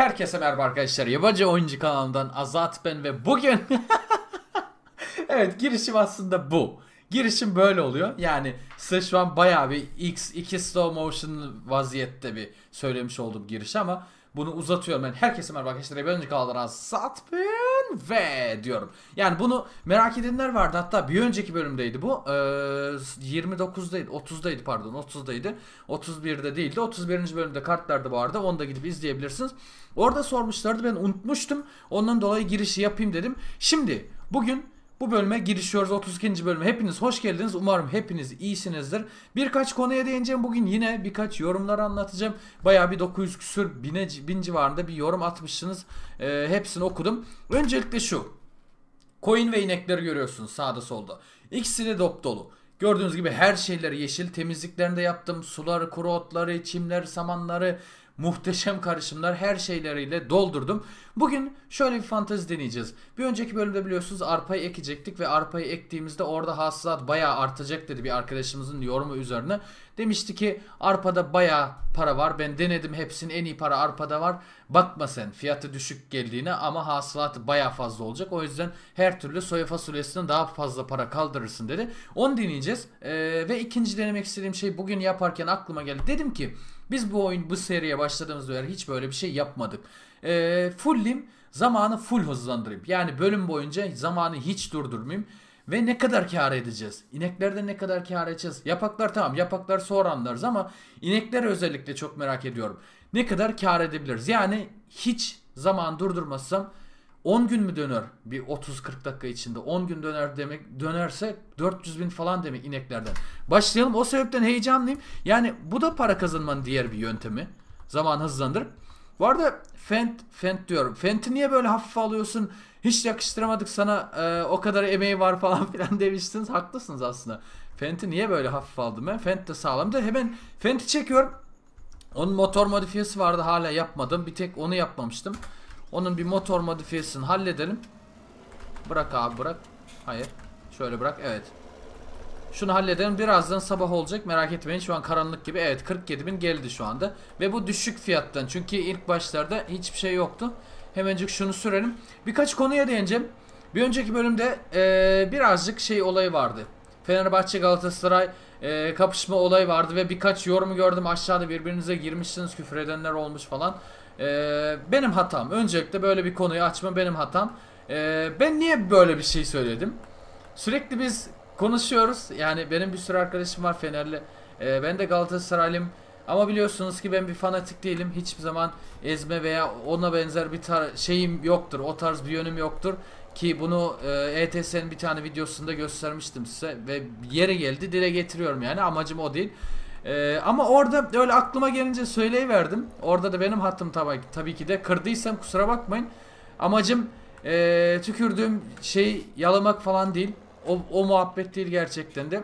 Herkese merhaba arkadaşlar. Yabancı Oyuncu kanalından Azat ben ve bugün Evet girişim aslında bu. Girişim böyle oluyor. Yani size şu an bayağı bir X2 slow motion vaziyette bir söylemiş olduğum giriş ama bunu uzatıyorum. Ben herkese merhaba arkadaşlar. Kanalından Azat ben ve diyorum. Yani bunu merak edenler vardı. Hatta bir önceki bölümdeydi bu. Ee, 29'daydı. 30'daydı pardon. 30'daydı. 31'de değildi. 31. bölümde kartlarda vardı. Onu da gidip izleyebilirsiniz. Orada sormuşlardı. Ben unutmuştum. Ondan dolayı girişi yapayım dedim. Şimdi bugün bu bölüme girişiyoruz 32. bölüme. Hepiniz hoş geldiniz. Umarım hepiniz iyisinizdir. Birkaç konuya değineceğim. Bugün yine birkaç yorumlar anlatacağım. Bayağı bir 900 küsür bine, bin civarında bir yorum atmışsınız. Ee, hepsini okudum. Öncelikle şu. Koyun ve inekleri görüyorsunuz sağda solda. İkisi de dop dolu. Gördüğünüz gibi her şeyleri yeşil. Temizliklerini de yaptım. Suları, kuru otları, çimler, samanları, muhteşem karışımlar her şeyleriyle doldurdum. Bugün şöyle bir fantezi deneyeceğiz. Bir önceki bölümde biliyorsunuz arpayı ekecektik ve arpayı ektiğimizde orada hasılat bayağı artacak dedi bir arkadaşımızın yorumu üzerine. Demişti ki arpada bayağı para var. Ben denedim hepsinin en iyi para arpada var. Bakma sen fiyatı düşük geldiğine ama hasılatı bayağı fazla olacak. O yüzden her türlü soya fasulyesinden daha fazla para kaldırırsın dedi. Onu deneyeceğiz. Ee, ve ikinci denemek istediğim şey bugün yaparken aklıma geldi. Dedim ki biz bu oyun bu seriye başladığımızda beri hiç böyle bir şey yapmadık. Ee, full'im zamanı full hızlandırayım. Yani bölüm boyunca zamanı hiç durdurmayayım. Ve ne kadar kar edeceğiz? İneklerden ne kadar kar edeceğiz? Yapaklar tamam yapaklar sonra anlarız ama inekleri özellikle çok merak ediyorum. Ne kadar kar edebiliriz? Yani hiç zaman durdurmazsam 10 gün mü döner bir 30-40 dakika içinde 10 gün döner demek dönerse 400 bin falan demek ineklerden. Başlayalım o sebepten heyecanlıyım. Yani bu da para kazanmanın diğer bir yöntemi. Zaman hızlandırıp. Bu arada Fent, Fent diyorum. Fent'i niye böyle hafif alıyorsun? Hiç yakıştıramadık sana e, o kadar emeği var falan filan demiştiniz. Haklısınız aslında. Fent'i niye böyle hafif aldım ben? Fent de sağlamdı. Hemen Fent'i çekiyorum. Onun motor modifiyesi vardı hala yapmadım. Bir tek onu yapmamıştım. Onun bir motor modifiyesini halledelim. Bırak abi bırak. Hayır. Şöyle bırak. Evet. Şunu halledelim. Birazdan sabah olacak. Merak etmeyin. Şu an karanlık gibi. Evet 47 bin geldi şu anda. Ve bu düşük fiyattan. Çünkü ilk başlarda hiçbir şey yoktu. Hemencik şunu sürelim. Birkaç konuya değineceğim. Bir önceki bölümde ee, birazcık şey olayı vardı. Fenerbahçe Galatasaray e, kapışma olayı vardı ve birkaç yorumu gördüm aşağıda birbirinize girmişsiniz küfür edenler olmuş falan. E, benim hatam. Öncelikle böyle bir konuyu açma benim hatam. E, ben niye böyle bir şey söyledim? Sürekli biz konuşuyoruz. Yani benim bir sürü arkadaşım var Fenerli. E, ben de Galatasaraylıyım. Ama biliyorsunuz ki ben bir fanatik değilim. Hiçbir zaman ezme veya ona benzer bir şeyim yoktur. O tarz bir yönüm yoktur. Ki bunu e, ETS'nin bir tane videosunda göstermiştim size ve yere geldi dile getiriyorum yani amacım o değil. E, ama orada öyle aklıma gelince söyleyiverdim. Orada da benim hattım tabii, tabii ki de kırdıysam kusura bakmayın. Amacım e, tükürdüğüm şey yalamak falan değil. O, o muhabbet değil gerçekten de.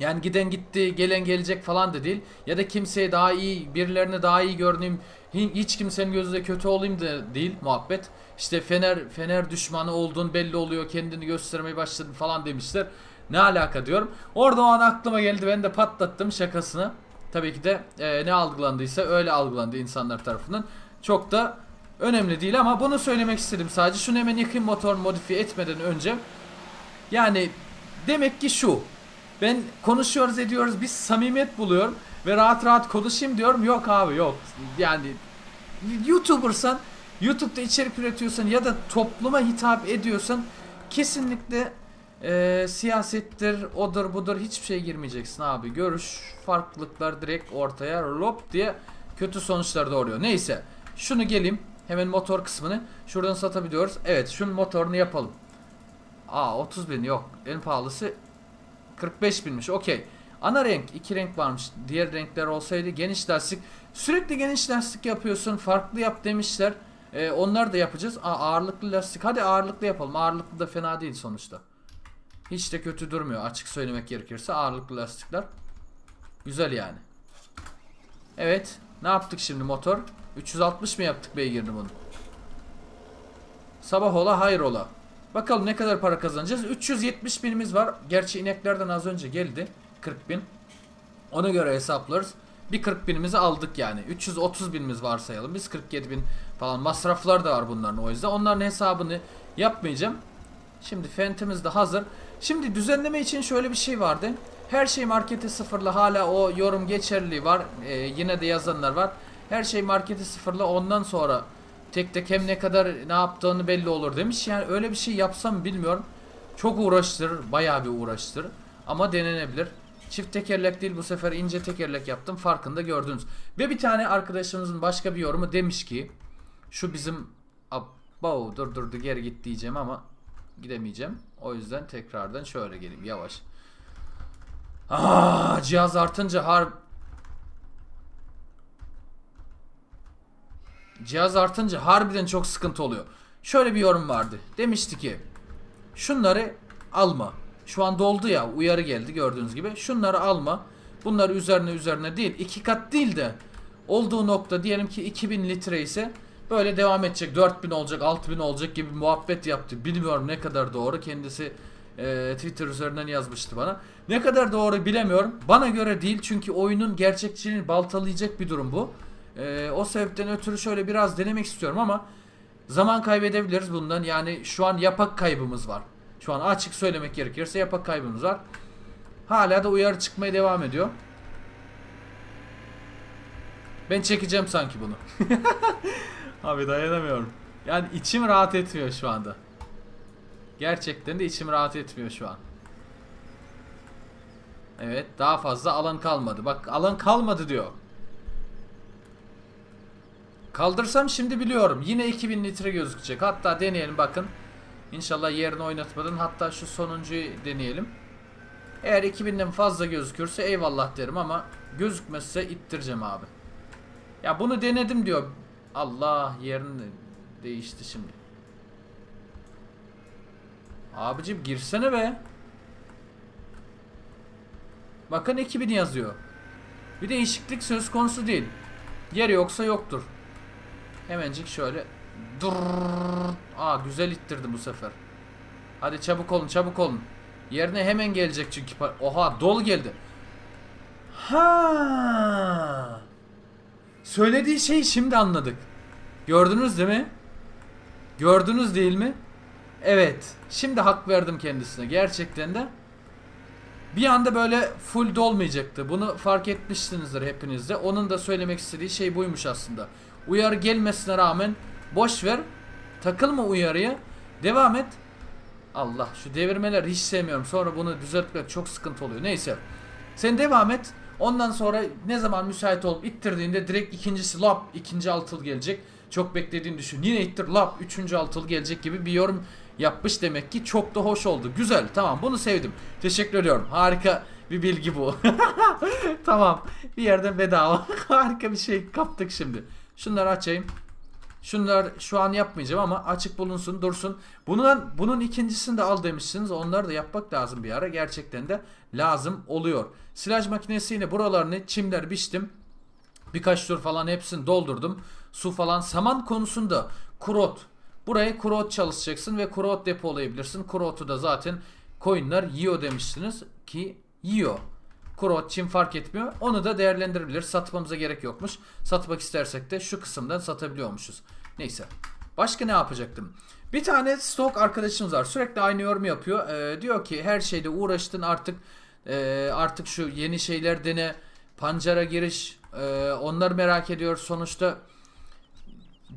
Yani giden gitti, gelen gelecek falan da değil. Ya da kimseye daha iyi, birilerine daha iyi görüneyim, hiç kimsenin gözünde kötü olayım da değil muhabbet. İşte Fener Fener düşmanı olduğun belli oluyor, kendini göstermeye başladın falan demişler. Ne alaka diyorum. Orada o an aklıma geldi, ben de patlattım şakasını. Tabii ki de e, ne algılandıysa öyle algılandı insanlar tarafından. Çok da önemli değil ama bunu söylemek istedim sadece. Şunu hemen yıkayım motor modifiye etmeden önce. Yani demek ki şu. Ben konuşuyoruz ediyoruz bir samimiyet buluyorum ve rahat rahat konuşayım diyorum. Yok abi yok. Yani YouTuber'san YouTube'da içerik üretiyorsan ya da topluma hitap ediyorsan kesinlikle e, siyasettir, odur budur hiçbir şey girmeyeceksin abi. Görüş farklılıklar direkt ortaya lop diye kötü sonuçlar doğuruyor. Neyse şunu geleyim hemen motor kısmını şuradan satabiliyoruz. Evet şunun motorunu yapalım. Aa 30 bin yok en pahalısı 45 binmiş okey. Ana renk iki renk varmış. Diğer renkler olsaydı geniş lastik. Sürekli geniş lastik yapıyorsun. Farklı yap demişler. Ee, onlar da yapacağız. Aa, ağırlıklı lastik. Hadi ağırlıklı yapalım. Ağırlıklı da fena değil sonuçta. Hiç de kötü durmuyor. Açık söylemek gerekirse ağırlıklı lastikler. Güzel yani. Evet. Ne yaptık şimdi motor? 360 mı yaptık beygirini bunu? Sabah ola hayır ola. Bakalım ne kadar para kazanacağız. 370 binimiz var. Gerçi ineklerden az önce geldi. 40 bin. Ona göre hesaplarız. bir 40 binimizi aldık yani. 330 binimiz varsayalım. Biz 47 bin falan masraflar da var bunların o yüzden. Onların hesabını yapmayacağım. Şimdi fentimiz de hazır. Şimdi düzenleme için şöyle bir şey vardı. Her şey marketi sıfırla hala o yorum geçerli var. Ee, yine de yazanlar var. Her şey marketi sıfırla ondan sonra tek tek hem ne kadar ne yaptığını belli olur demiş. Yani öyle bir şey yapsam bilmiyorum. Çok uğraştırır. Bayağı bir uğraştırır. Ama denenebilir. Çift tekerlek değil bu sefer ince tekerlek yaptım. Farkında gördünüz. Ve bir tane arkadaşımızın başka bir yorumu demiş ki şu bizim Abo dur dur dur geri git diyeceğim ama gidemeyeceğim. O yüzden tekrardan şöyle geleyim yavaş. Aa, cihaz artınca har Cihaz artınca harbiden çok sıkıntı oluyor. Şöyle bir yorum vardı. Demişti ki şunları alma. Şu an doldu ya uyarı geldi gördüğünüz gibi. Şunları alma. Bunları üzerine üzerine değil. iki kat değil de olduğu nokta diyelim ki 2000 litre ise böyle devam edecek. 4000 olacak 6000 olacak gibi muhabbet yaptı. Bilmiyorum ne kadar doğru. Kendisi e, Twitter üzerinden yazmıştı bana. Ne kadar doğru bilemiyorum. Bana göre değil çünkü oyunun gerçekçiliğini baltalayacak bir durum bu. E, o sebepten ötürü şöyle biraz denemek istiyorum ama zaman kaybedebiliriz bundan. Yani şu an yapak kaybımız var. Şu an açık söylemek gerekirse yapak kaybımız var. Hala da uyarı çıkmaya devam ediyor. Ben çekeceğim sanki bunu. Abi dayanamıyorum. Yani içim rahat etmiyor şu anda. Gerçekten de içim rahat etmiyor şu an. Evet daha fazla alan kalmadı. Bak alan kalmadı diyor. Kaldırsam şimdi biliyorum. Yine 2000 litre gözükecek. Hatta deneyelim bakın. İnşallah yerini oynatmadan hatta şu sonuncuyu deneyelim. Eğer 2000'den fazla gözükürse eyvallah derim ama gözükmezse ittireceğim abi. Ya bunu denedim diyor. Allah yerini değişti şimdi. Abicim girsene be. Bakın 2000 yazıyor. Bir değişiklik söz konusu değil. Yer yoksa yoktur. Hemencik şöyle. Dur. Aa güzel ittirdim bu sefer. Hadi çabuk olun çabuk olun. Yerine hemen gelecek çünkü. Oha dol geldi. Ha. Söylediği şeyi şimdi anladık. Gördünüz değil mi? Gördünüz değil mi? Evet. Şimdi hak verdim kendisine. Gerçekten de. Bir anda böyle full dolmayacaktı. Bunu fark etmişsinizdir hepiniz de. Onun da söylemek istediği şey buymuş aslında. Uyarı gelmesine rağmen boş ver. Takılma uyarıya. Devam et. Allah şu devirmeler hiç sevmiyorum. Sonra bunu düzeltmek çok sıkıntı oluyor. Neyse. Sen devam et. Ondan sonra ne zaman müsait olup ittirdiğinde direkt ikincisi lap ikinci altıl gelecek. Çok beklediğini düşün. Yine ittir lap üçüncü altıl gelecek gibi bir yorum yapmış demek ki. Çok da hoş oldu. Güzel tamam bunu sevdim. Teşekkür ediyorum. Harika bir bilgi bu. tamam bir yerden bedava. Harika bir şey kaptık şimdi. Şunları açayım. Şunlar şu an yapmayacağım ama açık bulunsun dursun. Bunun, bunun ikincisini de al demişsiniz. Onları da yapmak lazım bir ara. Gerçekten de lazım oluyor. Silaj makinesiyle buralarını çimler biçtim. Birkaç tur falan hepsini doldurdum. Su falan saman konusunda kurot. Buraya kurot çalışacaksın ve kurot depolayabilirsin. Kurotu da zaten coinler yiyor demiştiniz ki yiyor. Kurot, çim fark etmiyor. Onu da değerlendirebilir. Satmamıza gerek yokmuş. Satmak istersek de şu kısımdan satabiliyormuşuz. Neyse. Başka ne yapacaktım? Bir tane stok arkadaşımız var. Sürekli aynı yorum yapıyor. Ee, diyor ki her şeyde uğraştın artık e, artık şu yeni şeyler dene. Pancara giriş. E, onları merak ediyor. Sonuçta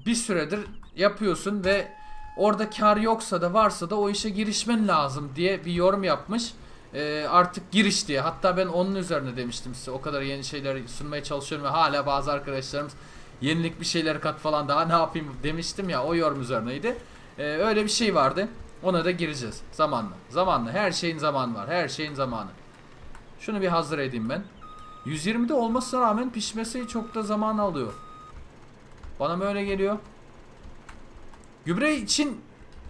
bir süredir yapıyorsun ve orada kar yoksa da varsa da o işe girişmen lazım diye bir yorum yapmış e, artık giriş diye. Hatta ben onun üzerine demiştim size. O kadar yeni şeyler sunmaya çalışıyorum ve hala bazı arkadaşlarımız yenilik bir şeyler kat falan daha ne yapayım demiştim ya o yorum üzerineydi. E, öyle bir şey vardı. Ona da gireceğiz zamanla. Zamanla. Her şeyin zamanı var. Her şeyin zamanı. Şunu bir hazır edeyim ben. 120'de olmasına rağmen pişmesi çok da zaman alıyor. Bana mı öyle geliyor? Gübre için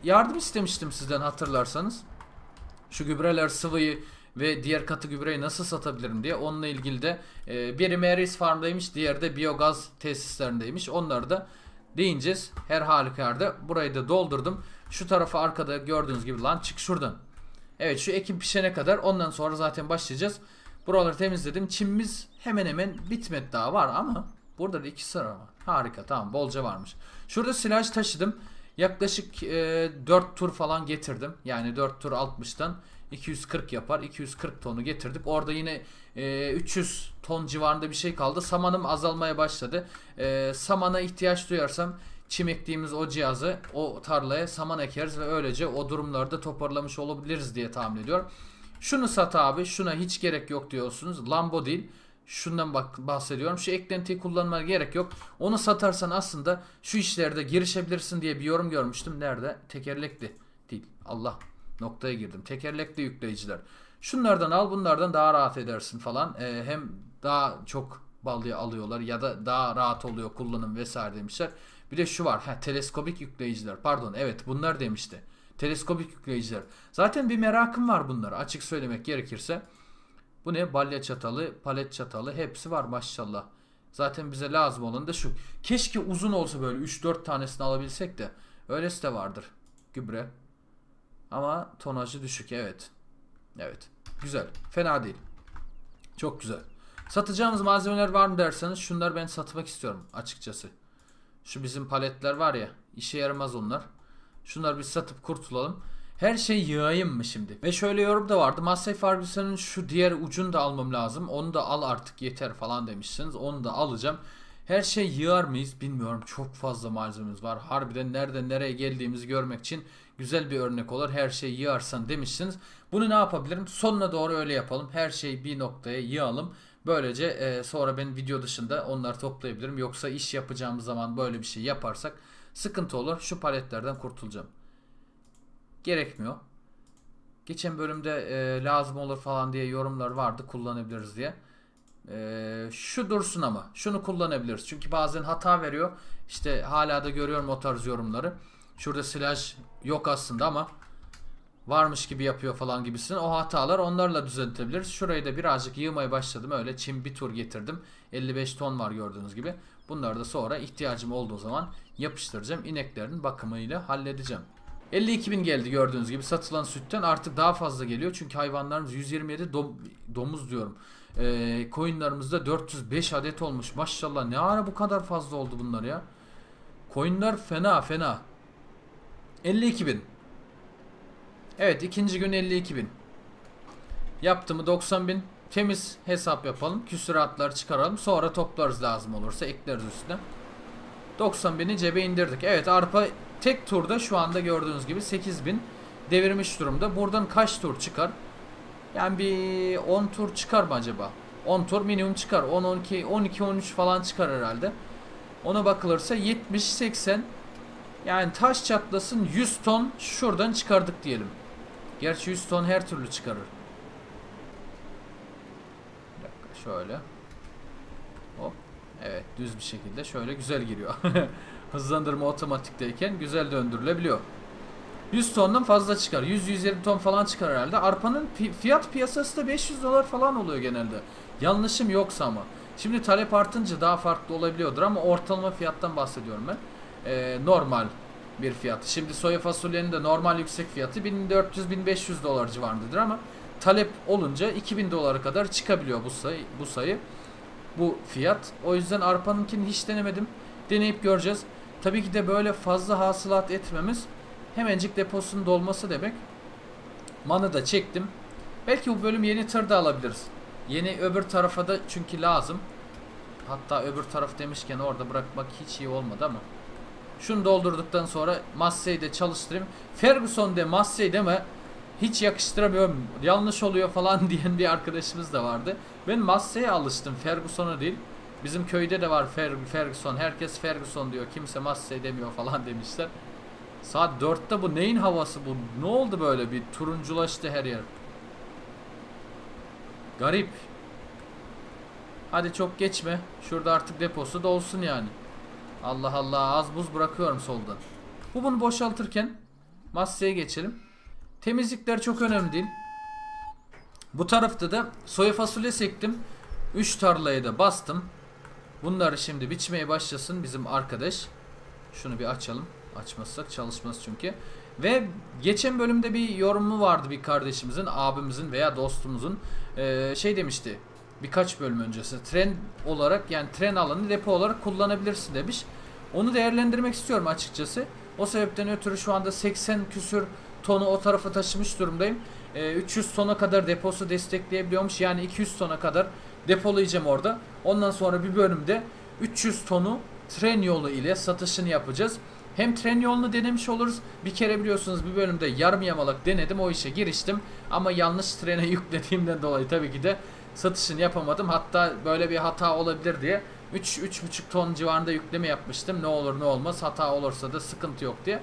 yardım istemiştim sizden hatırlarsanız şu gübreler sıvıyı ve diğer katı gübreyi nasıl satabilirim diye onunla ilgili de e, biri Mary's Farm'daymış diğeri de biyogaz tesislerindeymiş. Onları da değineceğiz. Her halükarda burayı da doldurdum. Şu tarafı arkada gördüğünüz gibi lan çık şuradan. Evet şu ekim pişene kadar ondan sonra zaten başlayacağız. Buraları temizledim. Çimimiz hemen hemen bitmedi daha var ama burada da iki sıra var. Harika tamam bolca varmış. Şurada silaj taşıdım. Yaklaşık e, 4 tur falan getirdim. Yani 4 tur 60'tan 240 yapar. 240 tonu getirdik. Orada yine e, 300 ton civarında bir şey kaldı. Samanım azalmaya başladı. E, samana ihtiyaç duyarsam çim ektiğimiz o cihazı o tarlaya saman ekeriz ve öylece o durumlarda toparlamış olabiliriz diye tahmin ediyorum. Şunu sat abi şuna hiç gerek yok diyorsunuz. Lambo değil. Şundan bak bahsediyorum. Şu eklentiyi kullanmaya gerek yok. Onu satarsan aslında şu işlerde girişebilirsin diye bir yorum görmüştüm. Nerede? Tekerlekli değil. Allah noktaya girdim. Tekerlekli yükleyiciler. Şunlardan al bunlardan daha rahat edersin falan. Ee, hem daha çok balya alıyorlar ya da daha rahat oluyor kullanım vesaire demişler. Bir de şu var. Ha, teleskopik yükleyiciler. Pardon evet bunlar demişti. Teleskopik yükleyiciler. Zaten bir merakım var bunlara açık söylemek gerekirse. Bu ne? Balya çatalı, palet çatalı hepsi var maşallah. Zaten bize lazım olan da şu. Keşke uzun olsa böyle 3-4 tanesini alabilsek de. Öylesi de vardır. Gübre. Ama tonajı düşük evet. Evet. Güzel. Fena değil. Çok güzel. Satacağımız malzemeler var mı derseniz şunları ben satmak istiyorum açıkçası. Şu bizim paletler var ya işe yaramaz onlar. Şunları bir satıp kurtulalım. Her şey yığayım mı şimdi? Ve şöyle yorum da vardı. Massey Ferguson'ın şu diğer ucunu da almam lazım. Onu da al artık yeter falan demişsiniz. Onu da alacağım. Her şey yığar mıyız bilmiyorum. Çok fazla malzememiz var. Harbiden nereden nereye geldiğimizi görmek için güzel bir örnek olur. Her şeyi yığarsan demişsiniz. Bunu ne yapabilirim? Sonuna doğru öyle yapalım. Her şeyi bir noktaya yığalım. Böylece e, sonra ben video dışında onları toplayabilirim. Yoksa iş yapacağımız zaman böyle bir şey yaparsak sıkıntı olur. Şu paletlerden kurtulacağım. Gerekmiyor. Geçen bölümde e, lazım olur falan diye yorumlar vardı kullanabiliriz diye. E, şu dursun ama şunu kullanabiliriz. Çünkü bazen hata veriyor. İşte hala da görüyorum o tarz yorumları. Şurada silaj yok aslında ama varmış gibi yapıyor falan gibisin. O hatalar onlarla düzeltebiliriz. Şurayı da birazcık yığmaya başladım. Öyle çim bir tur getirdim. 55 ton var gördüğünüz gibi. Bunları da sonra ihtiyacım olduğu zaman yapıştıracağım. İneklerin bakımıyla halledeceğim. 52 bin geldi gördüğünüz gibi. Satılan sütten artık daha fazla geliyor. Çünkü hayvanlarımız 127 dom, domuz diyorum. Ee, koyunlarımızda 405 adet olmuş. Maşallah ne ara bu kadar fazla oldu bunlar ya. Koyunlar fena fena. 52 bin. Evet ikinci gün 52 bin. Yaptı mı 90 bin. Temiz hesap yapalım. Küsuratları çıkaralım. Sonra toplarız lazım olursa ekleriz üstüne. 90 bini cebe indirdik. Evet arpa tek turda şu anda gördüğünüz gibi 8 bin devirmiş durumda. Buradan kaç tur çıkar? Yani bir 10 tur çıkar mı acaba? 10 tur minimum çıkar. 10, 12, 12, 13 falan çıkar herhalde. Ona bakılırsa 70, 80 yani taş çatlasın 100 ton şuradan çıkardık diyelim. Gerçi 100 ton her türlü çıkarır. Bir dakika şöyle. Hop. Evet düz bir şekilde şöyle güzel giriyor. Hızlandırma otomatikteyken güzel döndürülebiliyor. 100 tondan fazla çıkar. 100-120 ton falan çıkar herhalde. Arpanın fiyat piyasası da 500 dolar falan oluyor genelde. Yanlışım yoksa ama. Şimdi talep artınca daha farklı olabiliyordur ama ortalama fiyattan bahsediyorum ben. Ee, normal bir fiyat. Şimdi soya fasulyenin de normal yüksek fiyatı 1400-1500 dolar civarındadır ama talep olunca 2000 dolara kadar çıkabiliyor bu sayı. Bu sayı bu fiyat. O yüzden arpanınkini hiç denemedim. Deneyip göreceğiz. Tabii ki de böyle fazla hasılat etmemiz hemencik deposunun dolması demek. Manı da çektim. Belki bu bölüm yeni tır da alabiliriz. Yeni öbür tarafa da çünkü lazım. Hatta öbür taraf demişken orada bırakmak hiç iyi olmadı ama. Şunu doldurduktan sonra Massey'i de çalıştırayım. Ferguson de Massey deme hiç yakıştıramıyorum. Yanlış oluyor falan diyen bir arkadaşımız da vardı. Ben Massey'e alıştım. Ferguson'a değil. Bizim köyde de var Ferguson. Herkes Ferguson diyor. Kimse Massey demiyor falan demişler. Saat 4'te bu neyin havası bu? Ne oldu böyle bir turunculaştı her yer. Garip. Hadi çok geçme. Şurada artık deposu dolsun yani. Allah Allah az buz bırakıyorum soldan. Bu bunu boşaltırken Massey'e geçelim. Temizlikler çok önemli değil. Bu tarafta da soya fasulye sektim. 3 tarlaya da bastım. Bunları şimdi biçmeye başlasın bizim arkadaş. Şunu bir açalım. Açmazsak çalışmaz çünkü. Ve geçen bölümde bir yorumu vardı bir kardeşimizin, abimizin veya dostumuzun. Ee, şey demişti birkaç bölüm öncesi. Tren olarak yani tren alanı depo olarak kullanabilirsin demiş. Onu değerlendirmek istiyorum açıkçası. O sebepten ötürü şu anda 80 küsür tonu o tarafa taşımış durumdayım. Ee, 300 tona kadar deposu destekleyebiliyormuş. Yani 200 tona kadar depolayacağım orada. Ondan sonra bir bölümde 300 tonu tren yolu ile satışını yapacağız. Hem tren yolunu denemiş oluruz. Bir kere biliyorsunuz bir bölümde yarım yamalak denedim. O işe giriştim. Ama yanlış trene yüklediğimden dolayı tabii ki de satışını yapamadım. Hatta böyle bir hata olabilir diye 3-3,5 ton civarında yükleme yapmıştım. Ne olur ne olmaz hata olursa da sıkıntı yok diye.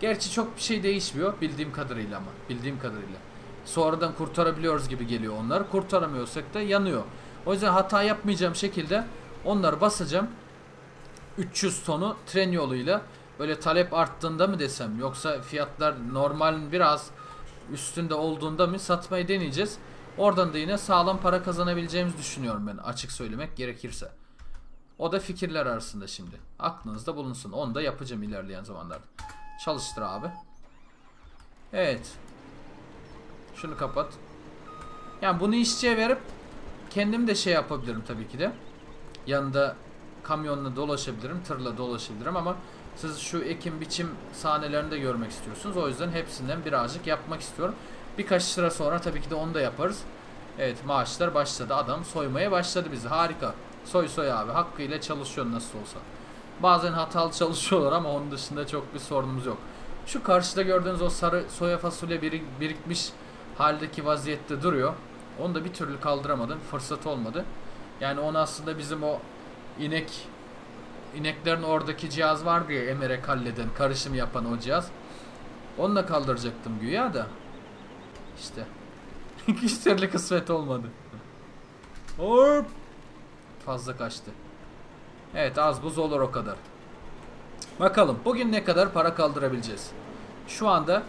Gerçi çok bir şey değişmiyor bildiğim kadarıyla ama. Bildiğim kadarıyla. Sonradan kurtarabiliyoruz gibi geliyor onlar. Kurtaramıyorsak da yanıyor. O yüzden hata yapmayacağım şekilde onları basacağım. 300 tonu tren yoluyla böyle talep arttığında mı desem yoksa fiyatlar normalin biraz üstünde olduğunda mı satmayı deneyeceğiz. Oradan da yine sağlam para kazanabileceğimizi düşünüyorum ben açık söylemek gerekirse. O da fikirler arasında şimdi. Aklınızda bulunsun. Onu da yapacağım ilerleyen zamanlarda. Çalıştır abi. Evet. Şunu kapat. Yani bunu işçiye verip kendim de şey yapabilirim tabii ki de. Yanında kamyonla dolaşabilirim, tırla dolaşabilirim ama siz şu ekim biçim sahnelerini de görmek istiyorsunuz. O yüzden hepsinden birazcık yapmak istiyorum. Birkaç sıra sonra tabii ki de onu da yaparız. Evet maaşlar başladı. Adam soymaya başladı bizi. Harika. Soy soy abi. Hakkıyla çalışıyor nasıl olsa. Bazen hatalı çalışıyorlar ama onun dışında çok bir sorunumuz yok. Şu karşıda gördüğünüz o sarı soya fasulye birik, birikmiş haldeki vaziyette duruyor. Onu da bir türlü kaldıramadım. Fırsat olmadı. Yani onu aslında bizim o inek ineklerin oradaki cihaz vardı ya emerek halleden, karışım yapan o cihaz. Onu da kaldıracaktım güya da. İşte. Türlü kısmet olmadı. Hop. Fazla kaçtı. Evet az buz olur o kadar. Bakalım bugün ne kadar para kaldırabileceğiz. Şu anda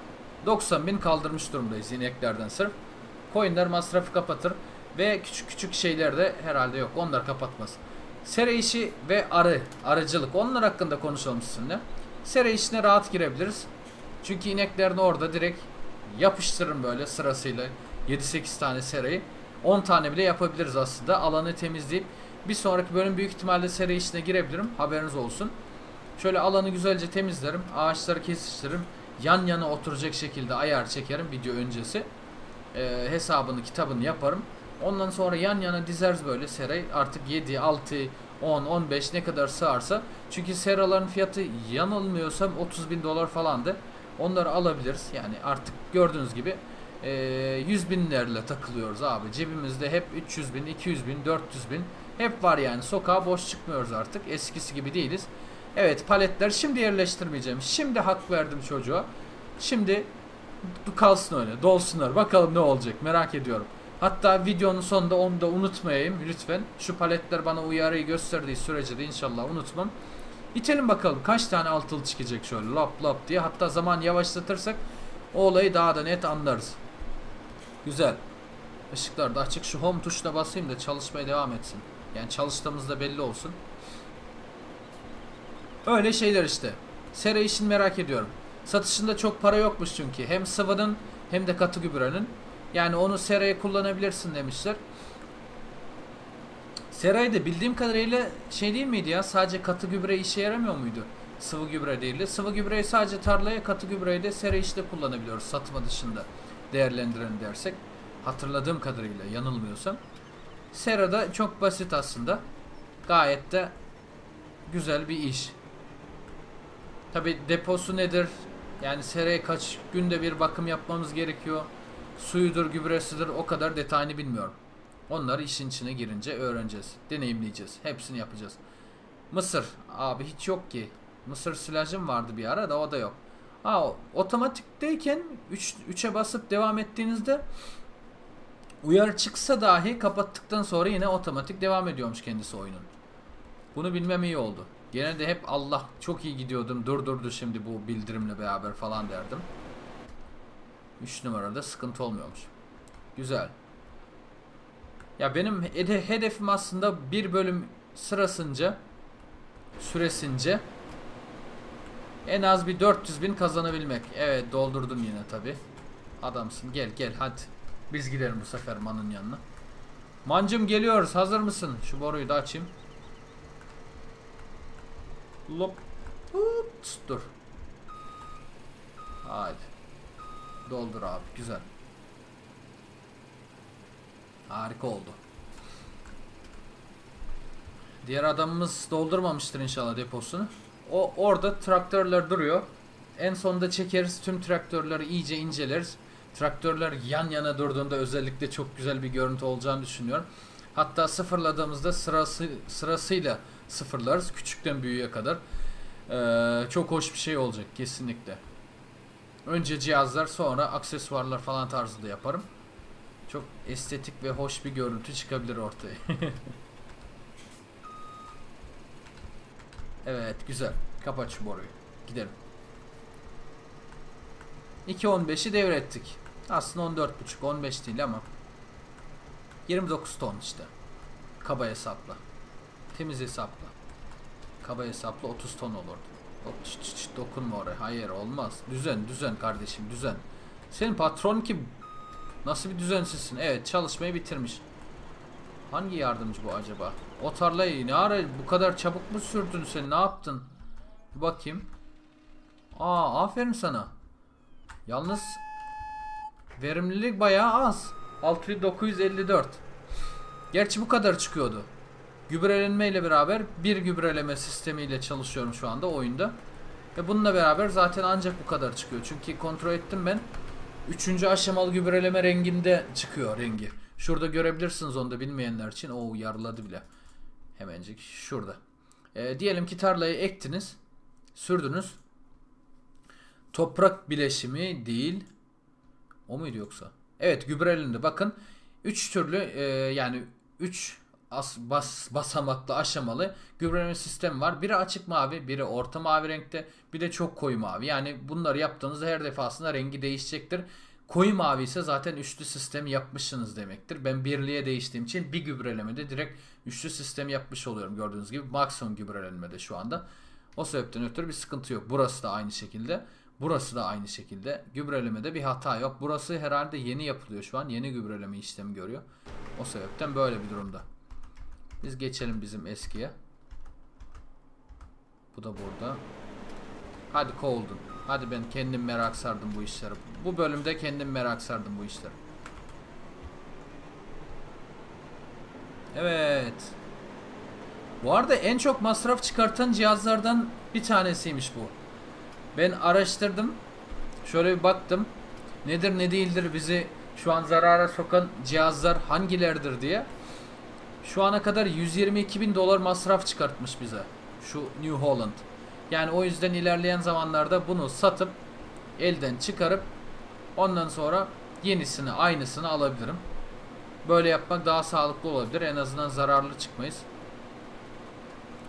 90 bin kaldırmış durumdayız ineklerden sırf. Coinler masrafı kapatır. Ve küçük küçük şeyler de herhalde yok. Onlar kapatmaz. Sera işi ve arı, arıcılık. Onlar hakkında konuşalım sizinle. Sera işine rahat girebiliriz. Çünkü ineklerini orada direkt yapıştırın böyle sırasıyla 7-8 tane serayı. 10 tane bile yapabiliriz aslında. Alanı temizleyip bir sonraki bölüm büyük ihtimalle sera işine girebilirim. Haberiniz olsun. Şöyle alanı güzelce temizlerim. Ağaçları kesiştiririm. Yan yana oturacak şekilde ayar çekerim video öncesi. Ee, hesabını kitabını yaparım. Ondan sonra yan yana dizeriz böyle serayı. Artık 7, 6, 10, 15 ne kadar sığarsa. Çünkü seraların fiyatı yanılmıyorsam 30 bin dolar falandı. Onları alabiliriz. Yani artık gördüğünüz gibi e, 100 binlerle takılıyoruz abi. Cebimizde hep 300 bin, 200 bin, 400 bin hep var yani. Sokağa boş çıkmıyoruz artık. Eskisi gibi değiliz. Evet paletler şimdi yerleştirmeyeceğim. Şimdi hak verdim çocuğa. Şimdi kalsın öyle. Dolsunlar. Bakalım ne olacak merak ediyorum. Hatta videonun sonunda onu da unutmayayım lütfen. Şu paletler bana uyarıyı gösterdiği sürece de inşallah unutmam. İçelim bakalım kaç tane altılı çıkacak şöyle lap lap diye. Hatta zaman yavaşlatırsak o olayı daha da net anlarız. Güzel. Işıklar da açık. Şu home tuşuna basayım da çalışmaya devam etsin. Yani çalıştığımızda belli olsun. Öyle şeyler işte. Sera işini merak ediyorum. Satışında çok para yokmuş çünkü. Hem sıvının hem de katı gübrenin. Yani onu seraya kullanabilirsin demişler. Serayı da bildiğim kadarıyla şey değil miydi ya? Sadece katı gübre işe yaramıyor muydu? Sıvı gübre değil de. Sıvı gübreyi sadece tarlaya, katı gübreyi de sera işte kullanabiliyoruz. Satma dışında değerlendirelim dersek. Hatırladığım kadarıyla yanılmıyorsam. Serada çok basit aslında. Gayet de güzel bir iş. Tabi deposu nedir? Yani seraya kaç günde bir bakım yapmamız gerekiyor? Suyudur, gübresidir o kadar detayını bilmiyorum. Onları işin içine girince öğreneceğiz. Deneyimleyeceğiz. Hepsini yapacağız. Mısır. Abi hiç yok ki. Mısır silajım vardı bir ara da o da yok. Aa, otomatikteyken 3 3'e basıp devam ettiğinizde uyarı çıksa dahi kapattıktan sonra yine otomatik devam ediyormuş kendisi oyunun. Bunu bilmem iyi oldu. Genelde hep Allah çok iyi gidiyordum durdurdu şimdi bu bildirimle beraber falan derdim. 3 numarada sıkıntı olmuyormuş. Güzel. Ya benim hedefim aslında bir bölüm sırasınca süresince En az bir 400 bin kazanabilmek. Evet doldurdun yine tabi. Adamsın gel gel hadi. Biz gidelim bu sefer Man'ın yanına. Mancım geliyoruz hazır mısın? Şu boruyu da açayım. Lop. Tst, Dur. Hadi. Doldur abi güzel. Harika oldu. Diğer adamımız doldurmamıştır inşallah deposunu. O orada traktörler duruyor. En sonunda çekeriz tüm traktörleri iyice inceleriz. Traktörler yan yana durduğunda özellikle çok güzel bir görüntü olacağını düşünüyorum. Hatta sıfırladığımızda sırası sırasıyla sıfırlarız küçükten büyüğe kadar. Ee, çok hoş bir şey olacak kesinlikle. Önce cihazlar sonra aksesuarlar falan tarzında yaparım. Çok estetik ve hoş bir görüntü çıkabilir ortaya. evet güzel. Kapat şu boruyu. Gidelim. 2.15'i devrettik. Aslında 14.5 15 değil ama 29 ton işte. Kaba hesapla. Temiz hesapla. Kaba hesapla 30 ton olurdu. Çıt çıt çıt, dokunma oraya. Hayır olmaz. Düzen düzen kardeşim düzen. Senin patron kim? Nasıl bir düzensizsin? Evet çalışmayı bitirmiş. Hangi yardımcı bu acaba? O tarlayı ne ara bu kadar çabuk mu sürdün sen? Ne yaptın? Bir bakayım. Aa aferin sana. Yalnız verimlilik bayağı az. 6954. Gerçi bu kadar çıkıyordu. Gübrelenme ile beraber bir gübreleme sistemiyle çalışıyorum şu anda oyunda. Ve bununla beraber zaten ancak bu kadar çıkıyor. Çünkü kontrol ettim ben. Üçüncü aşamalı gübreleme renginde çıkıyor rengi. Şurada görebilirsiniz onu da bilmeyenler için. Oo yarıladı bile. Hemencik şurada. Ee, diyelim ki tarlayı ektiniz. Sürdünüz. Toprak bileşimi değil. O muydu yoksa? Evet gübrelinde bakın. Üç türlü e, yani üç as, bas, basamaklı aşamalı gübreleme sistemi var. Biri açık mavi, biri orta mavi renkte, bir de çok koyu mavi. Yani bunları yaptığınızda her defasında rengi değişecektir. Koyu mavi ise zaten üçlü sistem yapmışsınız demektir. Ben birliğe değiştiğim için bir gübrelemede direkt üçlü sistem yapmış oluyorum gördüğünüz gibi. Maksimum gübrelenmede şu anda. O sebepten ötürü bir sıkıntı yok. Burası da aynı şekilde. Burası da aynı şekilde. Gübrelemede bir hata yok. Burası herhalde yeni yapılıyor şu an. Yeni gübreleme işlemi görüyor. O sebepten böyle bir durumda. Biz geçelim bizim eskiye. Bu da burada. Hadi kovuldun. Hadi ben kendim merak sardım bu işlere. Bu bölümde kendim merak sardım bu işlere. Evet. Bu arada en çok masraf çıkartan cihazlardan bir tanesiymiş bu. Ben araştırdım. Şöyle bir baktım. Nedir ne değildir bizi şu an zarara sokan cihazlar hangilerdir diye. Şu ana kadar 122 bin dolar masraf çıkartmış bize. Şu New Holland. Yani o yüzden ilerleyen zamanlarda bunu satıp elden çıkarıp ondan sonra yenisini aynısını alabilirim. Böyle yapmak daha sağlıklı olabilir. En azından zararlı çıkmayız.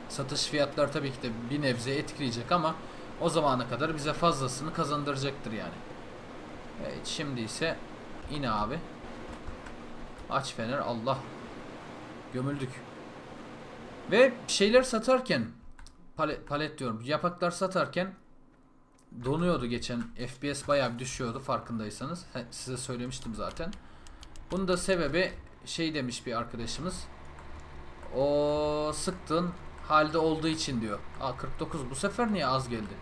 Satış fiyatları tabii ki de bir nebze etkileyecek ama o zamana kadar bize fazlasını kazandıracaktır yani. Evet şimdi ise in abi. Aç fener Allah. Gömüldük. Ve şeyler satarken palet, palet diyorum yapaklar satarken donuyordu geçen FPS bayağı düşüyordu farkındaysanız. He, size söylemiştim zaten. Bunun da sebebi şey demiş bir arkadaşımız. O sıktığın halde olduğu için diyor. Aa 49 bu sefer niye az geldi?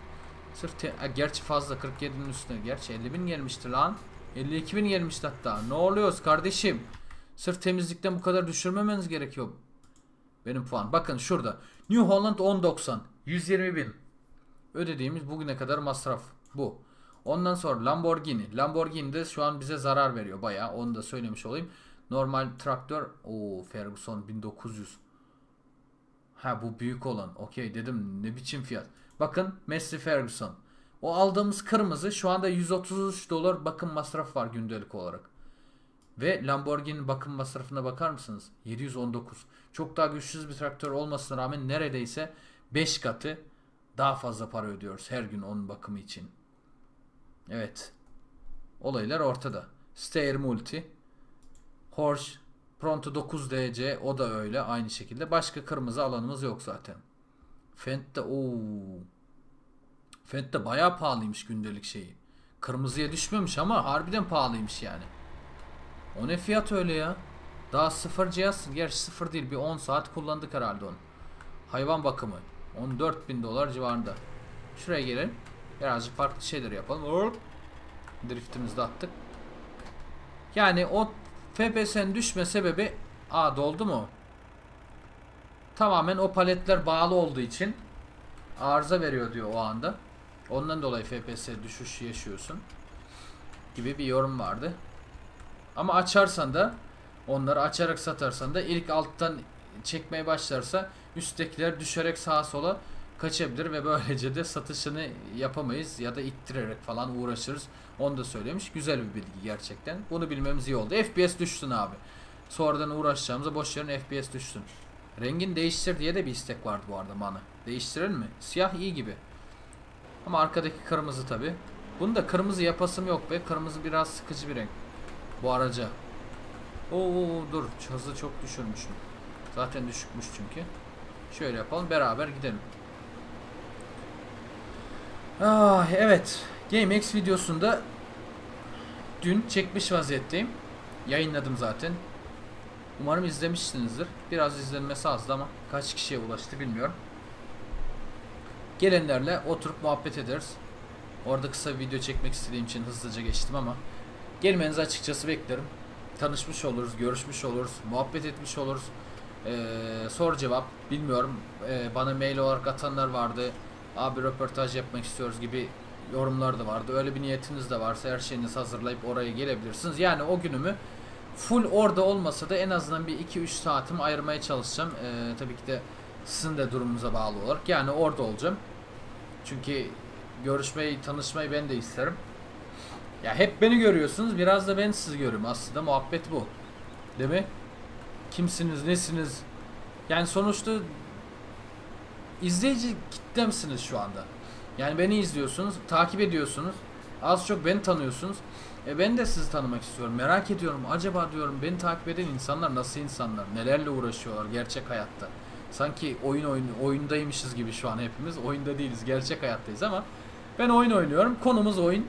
Sırf te- ha, gerçi fazla 47'nin üstüne. Gerçi 50 bin gelmişti lan. 52 bin gelmişti hatta. Ne oluyoruz kardeşim? Sırf temizlikten bu kadar düşürmemeniz gerekiyor. Benim puan. Bakın şurada. New Holland 1090. 120 bin. Ödediğimiz bugüne kadar masraf. Bu. Ondan sonra Lamborghini. Lamborghini de şu an bize zarar veriyor baya. Onu da söylemiş olayım. Normal traktör. o Ferguson 1900. Ha bu büyük olan. Okey dedim ne biçim fiyat. Bakın Messi Ferguson. O aldığımız kırmızı şu anda 133 dolar bakım masraf var gündelik olarak. Ve Lamborghini bakım masrafına bakar mısınız? 719. Çok daha güçsüz bir traktör olmasına rağmen neredeyse 5 katı daha fazla para ödüyoruz her gün onun bakımı için. Evet. Olaylar ortada. Steyr Multi. Horsch Pronto 9DC o da öyle aynı şekilde. Başka kırmızı alanımız yok zaten. Fendt de ooo. Fed de bayağı pahalıymış gündelik şeyi. Kırmızıya düşmemiş ama harbiden pahalıymış yani. O ne fiyat öyle ya? Daha sıfır cihaz. Gerçi sıfır değil bir 10 saat kullandık herhalde onu. Hayvan bakımı. 14 bin dolar civarında. Şuraya gelelim. Birazcık farklı şeyler yapalım. Driftimizi de attık. Yani o FPS'nin düşme sebebi Aa doldu mu? Tamamen o paletler bağlı olduğu için arıza veriyor diyor o anda. Ondan dolayı FPS düşüş yaşıyorsun. Gibi bir yorum vardı. Ama açarsan da onları açarak satarsan da ilk alttan çekmeye başlarsa üsttekiler düşerek sağa sola kaçabilir ve böylece de satışını yapamayız ya da ittirerek falan uğraşırız. Onu da söylemiş. Güzel bir bilgi gerçekten. Bunu bilmemiz iyi oldu. FPS düşsün abi. Sonradan uğraşacağımıza boş yerin FPS düşsün. Rengin değiştir diye de bir istek vardı bu arada bana. Değiştirelim mi? Siyah iyi gibi. Ama arkadaki kırmızı tabi. Bunu da kırmızı yapasım yok be. Kırmızı biraz sıkıcı bir renk. Bu araca. Oo dur hızı çok düşürmüşüm. Zaten düşükmüş çünkü. Şöyle yapalım beraber gidelim. Ah evet. GameX videosunda dün çekmiş vaziyetteyim. Yayınladım zaten. Umarım izlemişsinizdir. Biraz izlenmesi azdı ama kaç kişiye ulaştı bilmiyorum. Gelenlerle oturup muhabbet ederiz. Orada kısa bir video çekmek istediğim için hızlıca geçtim ama gelmenizi açıkçası beklerim. Tanışmış oluruz, görüşmüş oluruz, muhabbet etmiş oluruz. Ee, soru cevap bilmiyorum. Ee, bana mail olarak atanlar vardı. Abi röportaj yapmak istiyoruz gibi yorumlar da vardı. Öyle bir niyetiniz de varsa her şeyinizi hazırlayıp oraya gelebilirsiniz. Yani o günümü full orada olmasa da en azından bir 2-3 saatimi ayırmaya çalışacağım. Ee, tabii ki de sizin de durumunuza bağlı olarak. Yani orada olacağım. Çünkü görüşmeyi, tanışmayı ben de isterim. Ya hep beni görüyorsunuz. Biraz da ben sizi görüyorum. Aslında muhabbet bu. Değil mi? Kimsiniz, nesiniz? Yani sonuçta izleyici kitlemsiniz şu anda. Yani beni izliyorsunuz, takip ediyorsunuz. Az çok beni tanıyorsunuz. E ben de sizi tanımak istiyorum. Merak ediyorum. Acaba diyorum beni takip eden insanlar nasıl insanlar? Nelerle uğraşıyorlar gerçek hayatta? Sanki oyun oyun oyundaymışız gibi şu an hepimiz. Oyunda değiliz. Gerçek hayattayız ama ben oyun oynuyorum. Konumuz oyun.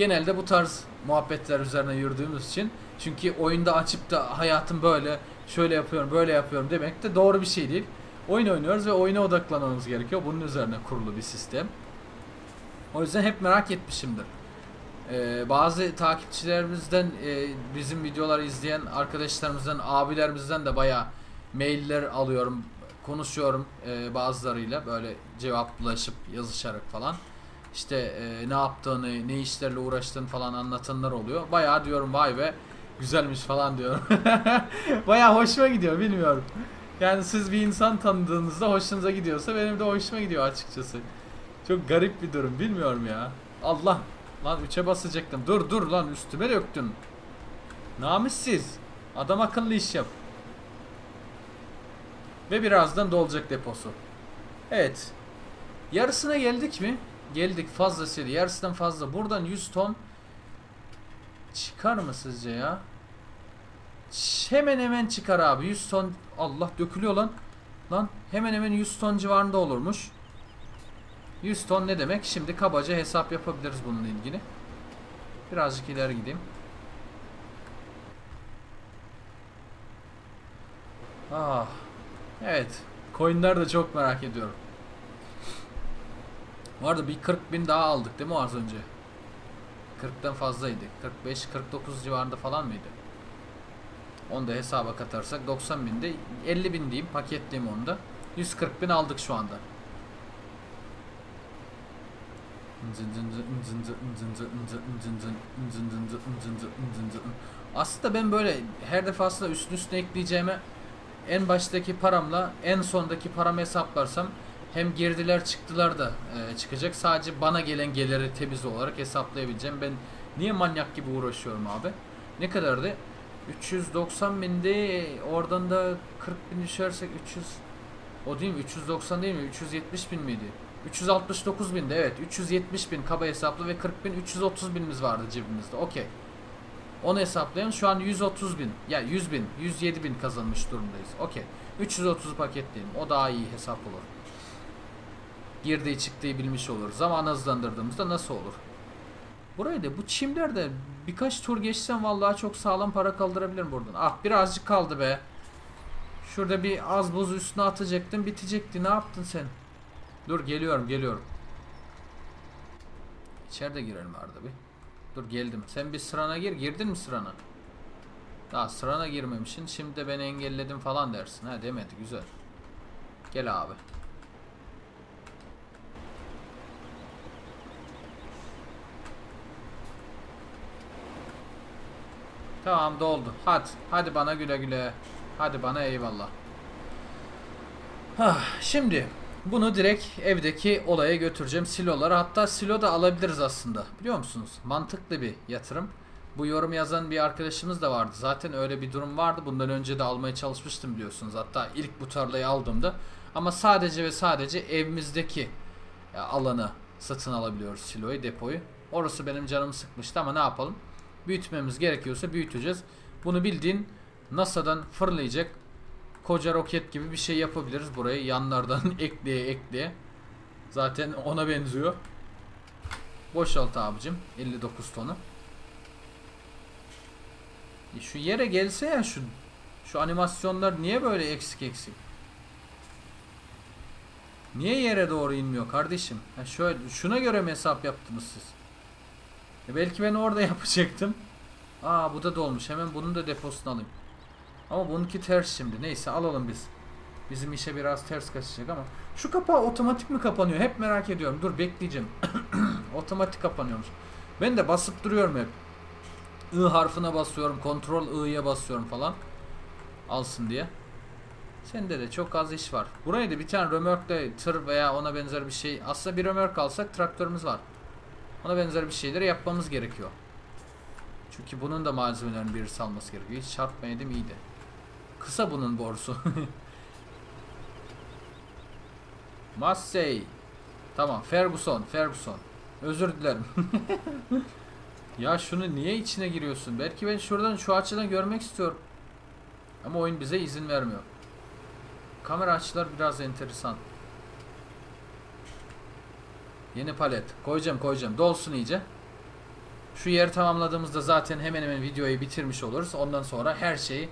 Genelde bu tarz muhabbetler üzerine yürüdüğümüz için çünkü oyunda açıp da hayatım böyle şöyle yapıyorum, böyle yapıyorum demek de doğru bir şey değil. Oyun oynuyoruz ve oyuna odaklanmamız gerekiyor. Bunun üzerine kurulu bir sistem. O yüzden hep merak etmişimdir. Ee, bazı takipçilerimizden e, bizim videoları izleyen arkadaşlarımızdan, abilerimizden de bayağı mailler alıyorum, konuşuyorum e, bazılarıyla böyle cevaplaşıp yazışarak falan. İşte e, ne yaptığını, ne işlerle uğraştığını falan anlatanlar oluyor. Bayağı diyorum vay be güzelmiş falan diyorum. bayağı hoşuma gidiyor bilmiyorum. Yani siz bir insan tanıdığınızda hoşunuza gidiyorsa benim de hoşuma gidiyor açıkçası. Çok garip bir durum bilmiyorum ya. Allah lan 3'e basacaktım. Dur dur lan üstüme döktün. Namussiz. Adam akıllı iş yap. Ve birazdan dolacak deposu. Evet. Yarısına geldik mi? Geldik fazlasıyla. Yarısından fazla. Buradan 100 ton çıkar mı sizce ya? Hemen hemen çıkar abi. 100 ton Allah dökülüyor lan. Lan hemen hemen 100 ton civarında olurmuş. 100 ton ne demek? Şimdi kabaca hesap yapabiliriz bununla ilgili. Birazcık ileri gideyim. Ah. Evet. Coinler de çok merak ediyorum. Bu arada bir 40 bin daha aldık değil mi az önce? 40'tan fazlaydı. 45, 49 civarında falan mıydı? Onu da hesaba katarsak 90 binde 50 bin diyeyim paketleyeyim onu da. 140 bin aldık şu anda. Aslında ben böyle her defasında üst üste ekleyeceğime en baştaki paramla en sondaki paramı hesaplarsam hem girdiler çıktılar da e, çıkacak. Sadece bana gelen geliri temiz olarak hesaplayabileceğim. Ben niye manyak gibi uğraşıyorum abi? Ne kadardı? 390 binde oradan da 40 bin düşersek 300 o değil mi? 390 değil mi? 370 bin miydi? 369 binde evet. 370 bin kaba hesaplı ve 40 bin 330 binimiz vardı cebimizde. Okey. Onu hesaplayalım. Şu an 130 bin. Ya yani 100 bin. 107 bin kazanmış durumdayız. Okey. 330 paketleyelim. O daha iyi hesap olur. Girdiği çıktığı bilmiş olur. Zaman hızlandırdığımızda nasıl olur? Burayı da bu çimlerde birkaç tur geçsem vallahi çok sağlam para kaldırabilirim buradan. Ah birazcık kaldı be. Şurada bir az buz üstüne atacaktın bitecekti. Ne yaptın sen? Dur geliyorum geliyorum. İçeride girelim arada bir. Dur geldim. Sen bir sırana gir. Girdin mi sırana? Daha sırana girmemişsin. Şimdi de beni engelledin falan dersin. Ha demedi. Güzel. Gel abi. Tamam doldu. Hadi. Hadi bana güle güle. Hadi bana eyvallah. Hah, şimdi bunu direkt evdeki olaya götüreceğim silolara. Hatta silo da alabiliriz aslında. Biliyor musunuz? Mantıklı bir yatırım. Bu yorum yazan bir arkadaşımız da vardı. Zaten öyle bir durum vardı. Bundan önce de almaya çalışmıştım biliyorsunuz. Hatta ilk bu tarlayı aldığımda. Ama sadece ve sadece evimizdeki alanı satın alabiliyoruz siloyu, depoyu. Orası benim canımı sıkmıştı ama ne yapalım? Büyütmemiz gerekiyorsa büyüteceğiz. Bunu bildiğin NASA'dan fırlayacak koca roket gibi bir şey yapabiliriz. Burayı yanlardan ekleye ekleye. Zaten ona benziyor. Boşalt abicim. 59 tonu. E şu yere gelse ya şu şu animasyonlar niye böyle eksik eksik? Niye yere doğru inmiyor kardeşim? Ha şöyle şuna göre mi hesap yaptınız siz? E belki ben orada yapacaktım. Aa bu da dolmuş. Hemen bunun da deposunu alayım. Ama bununki ters şimdi. Neyse alalım biz. Bizim işe biraz ters kaçacak ama. Şu kapağı otomatik mi kapanıyor? Hep merak ediyorum. Dur bekleyeceğim. otomatik kapanıyormuş. Ben de basıp duruyorum hep. I harfine basıyorum. Kontrol I'ye basıyorum falan. Alsın diye. Sende de çok az iş var. Buraya da bir tane römörkle tır veya ona benzer bir şey. Aslında bir römörk alsak traktörümüz var. Ona benzer bir şeyleri yapmamız gerekiyor. Çünkü bunun da malzemelerin birisi alması gerekiyor. Hiç çarpmayaydım iyiydi. Kısa bunun borusu. Massey. Tamam Ferguson. Ferguson. Özür dilerim. ya şunu niye içine giriyorsun? Belki ben şuradan şu açıdan görmek istiyorum. Ama oyun bize izin vermiyor. Kamera açılar biraz enteresan. Yeni palet. Koyacağım koyacağım. Dolsun iyice. Şu yeri tamamladığımızda zaten hemen hemen videoyu bitirmiş oluruz. Ondan sonra her şeyi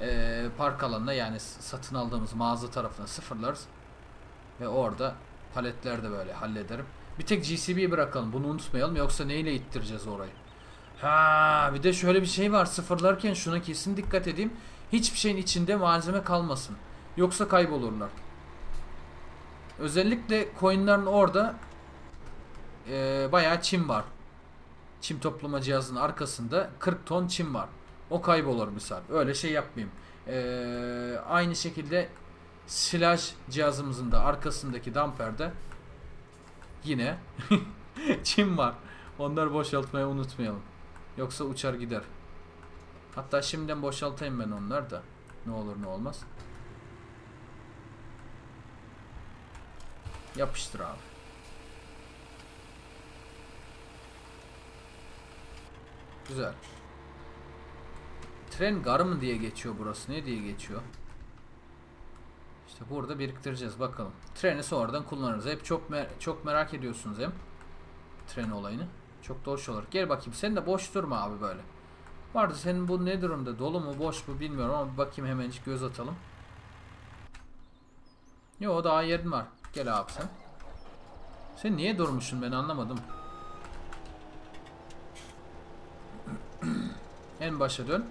e, park alanına yani satın aldığımız mağaza tarafına sıfırlarız. Ve orada paletler de böyle hallederim. Bir tek GCB bırakalım. Bunu unutmayalım. Yoksa neyle ittireceğiz orayı? Ha, bir de şöyle bir şey var. Sıfırlarken şuna kesin dikkat edeyim. Hiçbir şeyin içinde malzeme kalmasın. Yoksa kaybolurlar. Özellikle coinlerin orada e, bayağı çim var. Çim toplama cihazının arkasında 40 ton çim var. O kaybolur misal. Öyle şey yapmayayım. Ee, aynı şekilde silaj cihazımızın da arkasındaki damperde yine çim var. Onları boşaltmayı unutmayalım. Yoksa uçar gider. Hatta şimdiden boşaltayım ben onları da. Ne olur ne olmaz. Yapıştır abi. Güzel. Tren garı mı diye geçiyor burası? Ne diye geçiyor? İşte burada biriktireceğiz bakalım. Treni sonradan kullanırız. Hep çok mer çok merak ediyorsunuz hem tren olayını. Çok da hoş olur. Gel bakayım. Sen de boş durma abi böyle. Vardı senin bu ne durumda? Dolu mu boş mu bilmiyorum ama bakayım hemen hiç göz atalım. Yo daha yerin var. Gel abi sen. Sen niye durmuşsun ben anlamadım. en başa dön.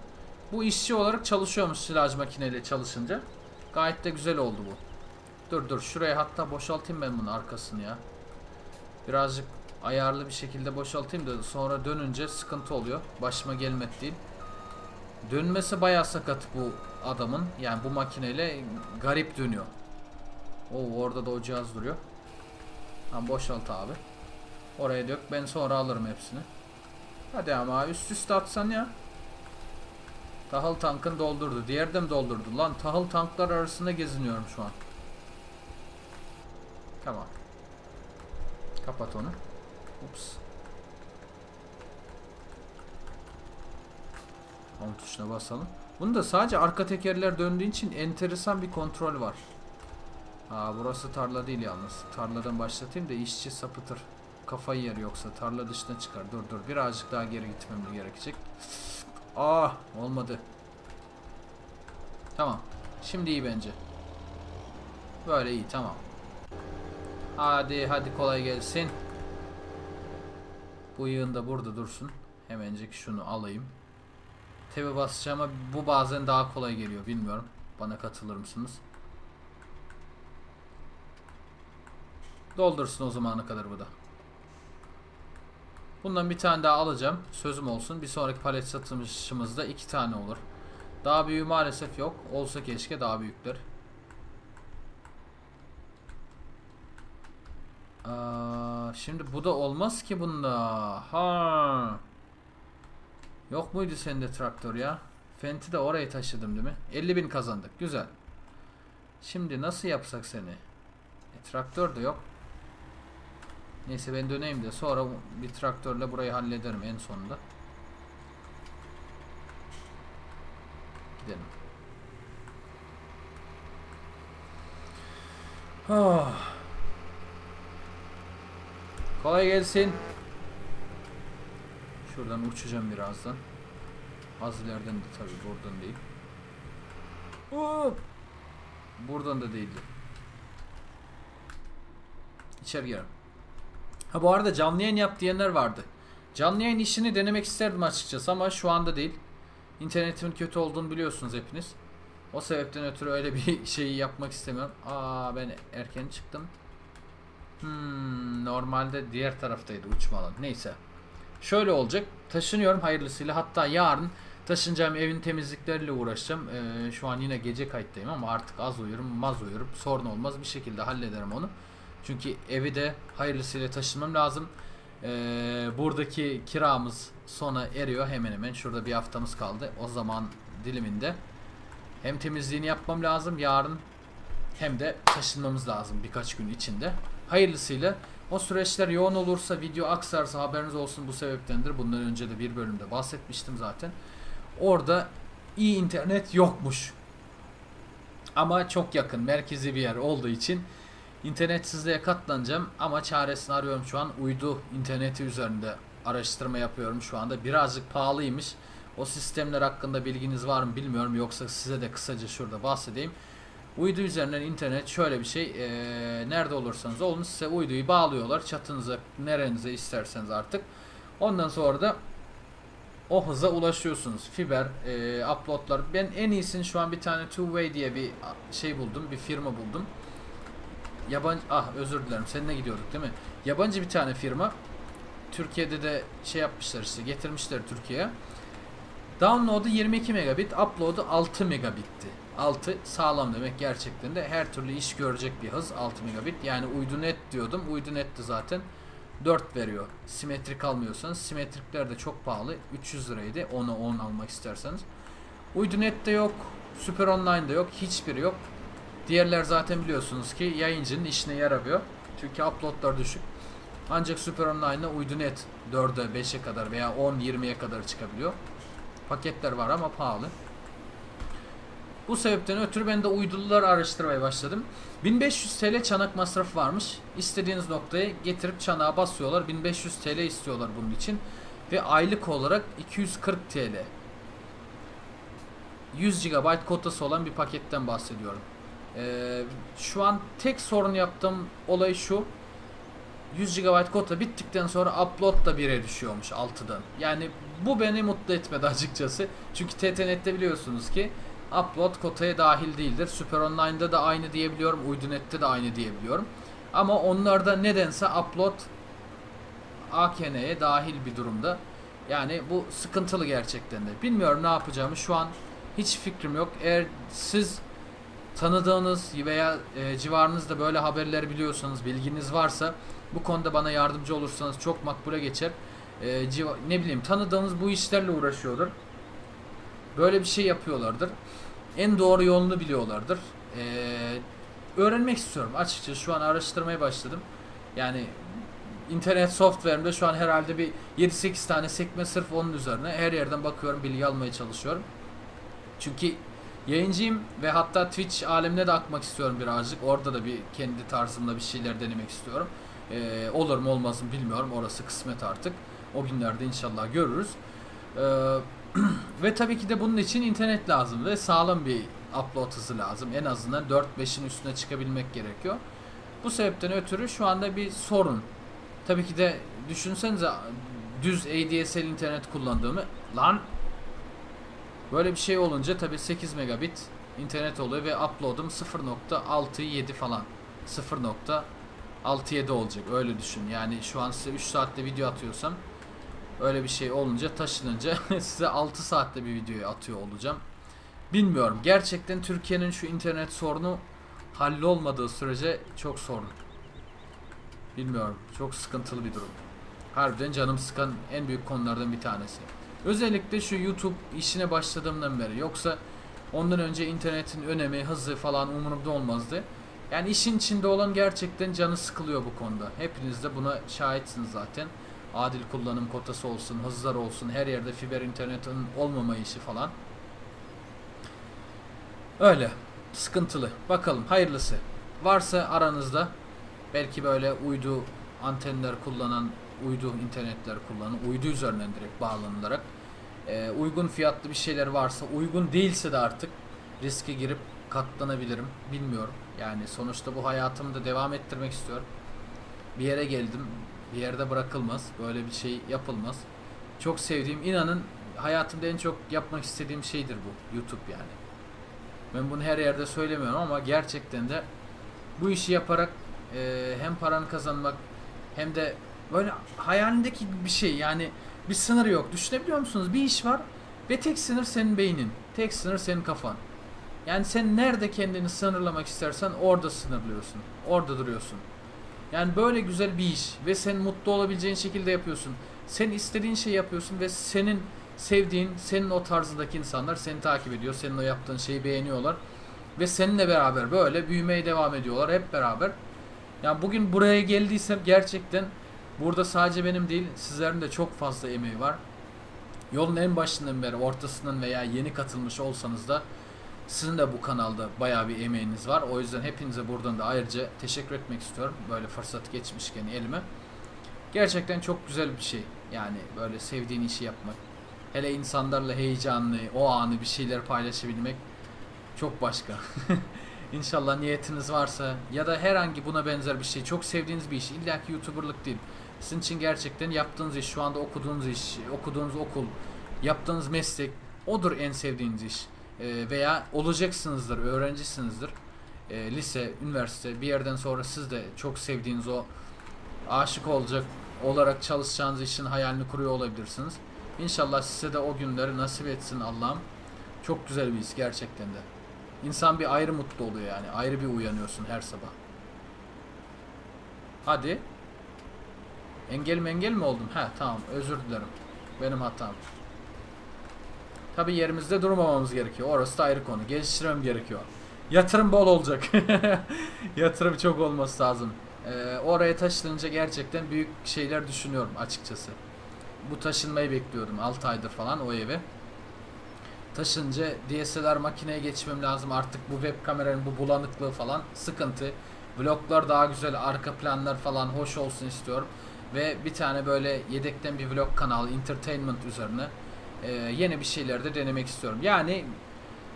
Bu işçi olarak çalışıyormuş silaj makineyle çalışınca. Gayet de güzel oldu bu. Dur dur şuraya hatta boşaltayım ben bunun arkasını ya. Birazcık ayarlı bir şekilde boşaltayım da sonra dönünce sıkıntı oluyor. Başıma gelmek değil. Dönmesi bayağı sakat bu adamın. Yani bu makineyle garip dönüyor. Oo orada da o cihaz duruyor. Tamam boşalt abi. Oraya dök. Ben sonra alırım hepsini. Hadi ama üst üste atsan ya. Tahıl tankın doldurdu. Diğer de mi doldurdu? Lan tahıl tanklar arasında geziniyorum şu an. Tamam. Kapat onu. Ups. On tuşuna basalım. Bunda sadece arka tekerler döndüğü için enteresan bir kontrol var. Aa burası tarla değil yalnız. Tarladan başlatayım da işçi sapıtır. Kafayı yer yoksa tarla dışına çıkar. Dur dur birazcık daha geri gitmem gerekecek. Aa olmadı. Tamam. Şimdi iyi bence. Böyle iyi tamam. Hadi hadi kolay gelsin. Bu yığın da burada dursun. Hemencik şunu alayım. Tabi basacağıma bu bazen daha kolay geliyor bilmiyorum. Bana katılır mısınız? Doldursun o zamana kadar bu da. Bundan bir tane daha alacağım. Sözüm olsun. Bir sonraki palet satışımızda iki tane olur. Daha büyüğü maalesef yok. Olsa keşke daha büyükler. Aa, şimdi bu da olmaz ki bunda. Ha. Yok muydu sende traktör ya? Fent'i de oraya taşıdım değil mi? 50 bin kazandık. Güzel. Şimdi nasıl yapsak seni? E, traktör de yok. Neyse ben döneyim de sonra bir traktörle burayı hallederim en sonunda. Gidelim. Oh. Kolay gelsin. Şuradan uçacağım birazdan. Az ileriden de tabii buradan değil. Hop. Buradan da değildi. İçeri girelim. Ha bu arada canlı yayın yap diyenler vardı. Canlı yayın işini denemek isterdim açıkçası ama şu anda değil. İnternetimin kötü olduğunu biliyorsunuz hepiniz. O sebepten ötürü öyle bir şeyi yapmak istemiyorum. Aa ben erken çıktım. Hmm, normalde diğer taraftaydı uçma alanı. Neyse. Şöyle olacak. Taşınıyorum hayırlısıyla. Hatta yarın taşınacağım evin temizlikleriyle uğraşacağım. Ee, şu an yine gece kayıttayım ama artık az uyurum, maz uyurum. Sorun olmaz bir şekilde hallederim onu. Çünkü evi de hayırlısıyla taşınmam lazım. Ee, buradaki kiramız sona eriyor hemen hemen. Şurada bir haftamız kaldı. O zaman diliminde hem temizliğini yapmam lazım yarın hem de taşınmamız lazım birkaç gün içinde. Hayırlısıyla o süreçler yoğun olursa video aksarsa haberiniz olsun bu sebeptendir. Bundan önce de bir bölümde bahsetmiştim zaten. Orada iyi internet yokmuş. Ama çok yakın merkezi bir yer olduğu için internetsizliğe katlanacağım ama çaresini arıyorum şu an. Uydu interneti üzerinde araştırma yapıyorum şu anda. Birazcık pahalıymış. O sistemler hakkında bilginiz var mı bilmiyorum yoksa size de kısaca şurada bahsedeyim. Uydu üzerinden internet şöyle bir şey e, nerede olursanız olun size uyduyu bağlıyorlar çatınıza nerenize isterseniz artık. Ondan sonra da o hıza ulaşıyorsunuz. Fiber, e, uploadlar. Ben en iyisini şu an bir tane Two Way diye bir şey buldum. Bir firma buldum. Yabancı, ah özür dilerim seninle gidiyorduk değil mi? Yabancı bir tane firma. Türkiye'de de şey yapmışlar işte getirmişler Türkiye'ye. Download'u 22 megabit, upload'u 6 megabitti. 6 sağlam demek gerçekten de her türlü iş görecek bir hız 6 megabit. Yani uydu net diyordum. Uydu netti zaten. 4 veriyor. Simetrik almıyorsanız. Simetrikler de çok pahalı. 300 liraydı. 10'a 10 almak isterseniz. Uydu net de yok. Süper Online de yok. Hiçbiri yok. Diğerler zaten biliyorsunuz ki yayıncının işine yaramıyor. Çünkü uploadlar düşük. Ancak Süper Online'da uydu net 4'e 5'e kadar veya 10-20'ye kadar çıkabiliyor. Paketler var ama pahalı. Bu sebepten ötürü ben de uydulular araştırmaya başladım. 1500 TL çanak masrafı varmış. İstediğiniz noktaya getirip çanağa basıyorlar. 1500 TL istiyorlar bunun için. Ve aylık olarak 240 TL. 100 GB kotası olan bir paketten bahsediyorum. Ee, şu an tek sorun yaptığım olay şu. 100 GB kota bittikten sonra upload da 1'e düşüyormuş 6'dan. Yani bu beni mutlu etmedi açıkçası. Çünkü TTNet'te biliyorsunuz ki upload kotaya dahil değildir. Super Online'da da aynı diyebiliyorum. Uydunet'te de aynı diyebiliyorum. Ama onlarda nedense upload AKN'ye dahil bir durumda. Yani bu sıkıntılı gerçekten de. Bilmiyorum ne yapacağımı şu an hiç fikrim yok. Eğer siz tanıdığınız veya e, civarınızda böyle haberler biliyorsanız, bilginiz varsa bu konuda bana yardımcı olursanız çok makbule geçer. E, civa, ne bileyim tanıdığınız bu işlerle uğraşıyordur. Böyle bir şey yapıyorlardır. En doğru yolunu biliyorlardır. E, öğrenmek istiyorum açıkçası. Şu an araştırmaya başladım. Yani internet software'imde şu an herhalde bir 7-8 tane sekme sırf onun üzerine. Her yerden bakıyorum, bilgi almaya çalışıyorum. Çünkü Yayıncıyım ve hatta Twitch alemine de akmak istiyorum birazcık. Orada da bir kendi tarzımda bir şeyler denemek istiyorum. Ee, olur mu olmaz mı bilmiyorum. Orası kısmet artık. O günlerde inşallah görürüz. Ee, ve tabii ki de bunun için internet lazım ve sağlam bir upload hızı lazım. En azından 4-5'in üstüne çıkabilmek gerekiyor. Bu sebepten ötürü şu anda bir sorun. Tabii ki de düşünsenize düz ADSL internet kullandığımı lan böyle bir şey olunca tabii 8 megabit internet oluyor ve upload'um 0.67 falan. 0.67 olacak öyle düşün. Yani şu an size 3 saatte video atıyorsam öyle bir şey olunca taşınınca size 6 saatte bir videoyu atıyor olacağım. Bilmiyorum gerçekten Türkiye'nin şu internet sorunu hallolmadığı sürece çok sorun. Bilmiyorum çok sıkıntılı bir durum. Harbiden canım sıkan en büyük konulardan bir tanesi özellikle şu YouTube işine başladığımdan beri yoksa ondan önce internetin önemi hızı falan umurumda olmazdı yani işin içinde olan gerçekten canı sıkılıyor bu konuda. Hepiniz de buna şahitsiniz zaten. Adil kullanım kotası olsun, hızlar olsun, her yerde fiber internetin olmama işi falan. Öyle. Sıkıntılı. Bakalım hayırlısı. Varsa aranızda belki böyle uydu antenler kullanan, uydu internetler kullanan, uydu üzerinden direkt bağlanılarak e, uygun fiyatlı bir şeyler varsa, uygun değilse de artık riske girip katlanabilirim. Bilmiyorum. Yani sonuçta bu hayatımı da devam ettirmek istiyorum. Bir yere geldim. Bir yerde bırakılmaz. Böyle bir şey yapılmaz. Çok sevdiğim, inanın hayatımda en çok yapmak istediğim şeydir bu. YouTube yani. Ben bunu her yerde söylemiyorum ama gerçekten de bu işi yaparak e, hem paranı kazanmak hem de böyle hayalindeki bir şey yani bir sınır yok. Düşünebiliyor musunuz? Bir iş var ve tek sınır senin beynin. Tek sınır senin kafan. Yani sen nerede kendini sınırlamak istersen orada sınırlıyorsun. Orada duruyorsun. Yani böyle güzel bir iş ve sen mutlu olabileceğin şekilde yapıyorsun. Sen istediğin şeyi yapıyorsun ve senin sevdiğin, senin o tarzındaki insanlar seni takip ediyor. Senin o yaptığın şeyi beğeniyorlar. Ve seninle beraber böyle büyümeye devam ediyorlar hep beraber. Yani bugün buraya geldiysem gerçekten burada sadece benim değil sizlerin de çok fazla emeği var. Yolun en başından beri ortasından veya yeni katılmış olsanız da sizin de bu kanalda bayağı bir emeğiniz var. O yüzden hepinize buradan da ayrıca teşekkür etmek istiyorum. Böyle fırsat geçmişken elime. Gerçekten çok güzel bir şey. Yani böyle sevdiğin işi yapmak. Hele insanlarla heyecanlı, o anı bir şeyler paylaşabilmek çok başka. İnşallah niyetiniz varsa ya da herhangi buna benzer bir şey, çok sevdiğiniz bir iş, illa ki YouTuber'lık değil. Sizin için gerçekten yaptığınız iş, şu anda okuduğunuz iş, okuduğunuz okul, yaptığınız meslek odur en sevdiğiniz iş. Ee, veya olacaksınızdır, öğrencisinizdir. Ee, lise, üniversite bir yerden sonra siz de çok sevdiğiniz o aşık olacak olarak çalışacağınız işin hayalini kuruyor olabilirsiniz. İnşallah size de o günleri nasip etsin Allah'ım. Çok güzel bir his gerçekten de. İnsan bir ayrı mutlu oluyor yani. Ayrı bir uyanıyorsun her sabah. Hadi. Engel mi engel mi oldum? He tamam özür dilerim. Benim hatam. Tabi yerimizde durmamamız gerekiyor. Orası da ayrı konu. Geliştirmem gerekiyor. Yatırım bol olacak. Yatırım çok olması lazım. Ee, oraya taşınınca gerçekten büyük şeyler düşünüyorum açıkçası. Bu taşınmayı bekliyordum 6 aydır falan o eve. Taşınca DSLR makineye geçmem lazım. Artık bu web kameranın bu bulanıklığı falan sıkıntı. Vloglar daha güzel, arka planlar falan hoş olsun istiyorum. Ve bir tane böyle yedekten bir vlog kanalı entertainment üzerine e, yeni bir şeyler de denemek istiyorum. Yani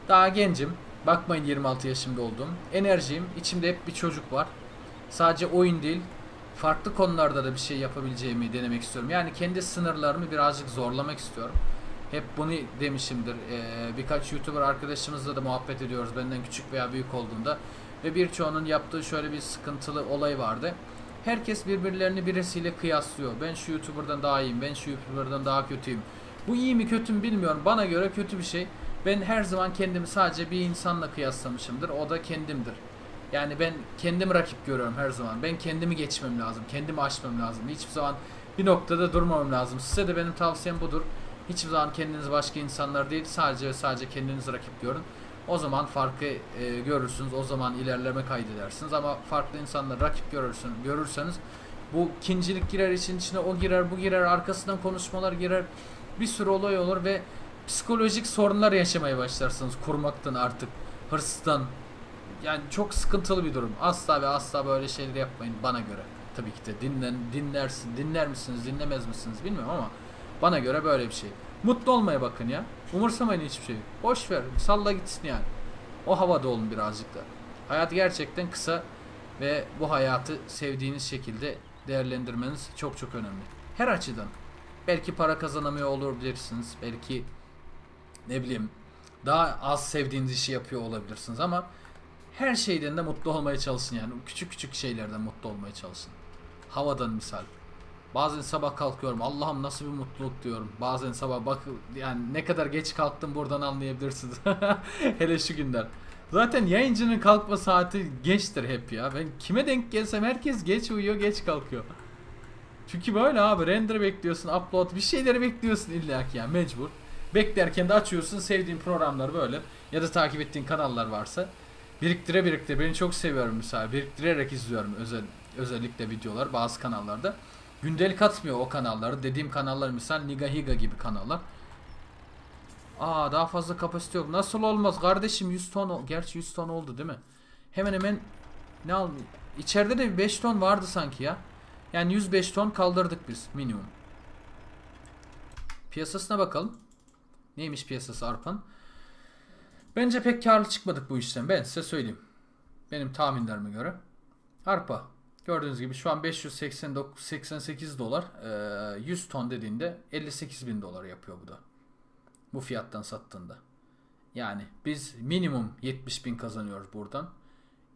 daha gencim. Bakmayın 26 yaşımda olduğum. Enerjiyim. İçimde hep bir çocuk var. Sadece oyun değil, farklı konularda da bir şey yapabileceğimi denemek istiyorum. Yani kendi sınırlarımı birazcık zorlamak istiyorum. Hep bunu demişimdir. Ee, birkaç YouTuber arkadaşımızla da muhabbet ediyoruz benden küçük veya büyük olduğunda. Ve birçoğunun yaptığı şöyle bir sıkıntılı olay vardı. Herkes birbirlerini birisiyle kıyaslıyor. Ben şu YouTuber'dan daha iyiyim, ben şu YouTuber'dan daha kötüyüm. Bu iyi mi kötü mü bilmiyorum. Bana göre kötü bir şey. Ben her zaman kendimi sadece bir insanla kıyaslamışımdır. O da kendimdir. Yani ben kendimi rakip görüyorum her zaman. Ben kendimi geçmem lazım. Kendimi aşmam lazım. Hiçbir zaman bir noktada durmamam lazım. Size de benim tavsiyem budur. Hiçbir zaman kendiniz başka insanlar değil. Sadece ve sadece kendinizi rakip görün. O zaman farkı e, görürsünüz. O zaman ilerleme kaydedersiniz. Ama farklı insanlar rakip görürsün, görürseniz bu ikincilik girer için içine o girer bu girer arkasından konuşmalar girer bir sürü olay olur ve psikolojik sorunlar yaşamaya başlarsınız kurmaktan artık hırstan. Yani çok sıkıntılı bir durum. Asla ve asla böyle şeyler yapmayın bana göre. Tabii ki de dinlen dinlersin dinler misiniz dinlemez misiniz bilmiyorum ama bana göre böyle bir şey. Mutlu olmaya bakın ya. Umursamayın hiçbir şeyi. Boş ver. Salla gitsin yani. O havada olun birazcık da. Hayat gerçekten kısa ve bu hayatı sevdiğiniz şekilde değerlendirmeniz çok çok önemli. Her açıdan. Belki para kazanamıyor olabilirsiniz. Belki ne bileyim daha az sevdiğiniz işi yapıyor olabilirsiniz ama her şeyden de mutlu olmaya çalışın yani. Küçük küçük şeylerden mutlu olmaya çalışın. Havadan misal. Bazen sabah kalkıyorum. Allah'ım nasıl bir mutluluk diyorum. Bazen sabah bak yani ne kadar geç kalktım buradan anlayabilirsiniz. Hele şu günler. Zaten yayıncının kalkma saati geçtir hep ya. Ben kime denk gelsem herkes geç uyuyor, geç kalkıyor. Çünkü böyle abi render bekliyorsun, upload bir şeyleri bekliyorsun illa ya mecbur. Beklerken de açıyorsun sevdiğin programları böyle ya da takip ettiğin kanallar varsa biriktire biriktire beni çok seviyorum mesela biriktirerek izliyorum özel özellikle videolar bazı kanallarda. Gündelik atmıyor o kanalları. Dediğim kanallar misal Nigahiga gibi kanallar. Aa daha fazla kapasite yok. Nasıl olmaz kardeşim 100 ton gerçi 100 ton oldu değil mi? Hemen hemen ne al içeride de bir 5 ton vardı sanki ya. Yani 105 ton kaldırdık biz minimum. Piyasasına bakalım. Neymiş piyasası arpan? Bence pek karlı çıkmadık bu işten. Ben size söyleyeyim. Benim tahminlerime göre. Arpa. Gördüğünüz gibi şu an 589 88 dolar. Ee, 100 ton dediğinde 58 bin dolar yapıyor bu da. Bu fiyattan sattığında. Yani biz minimum 70 bin kazanıyoruz buradan.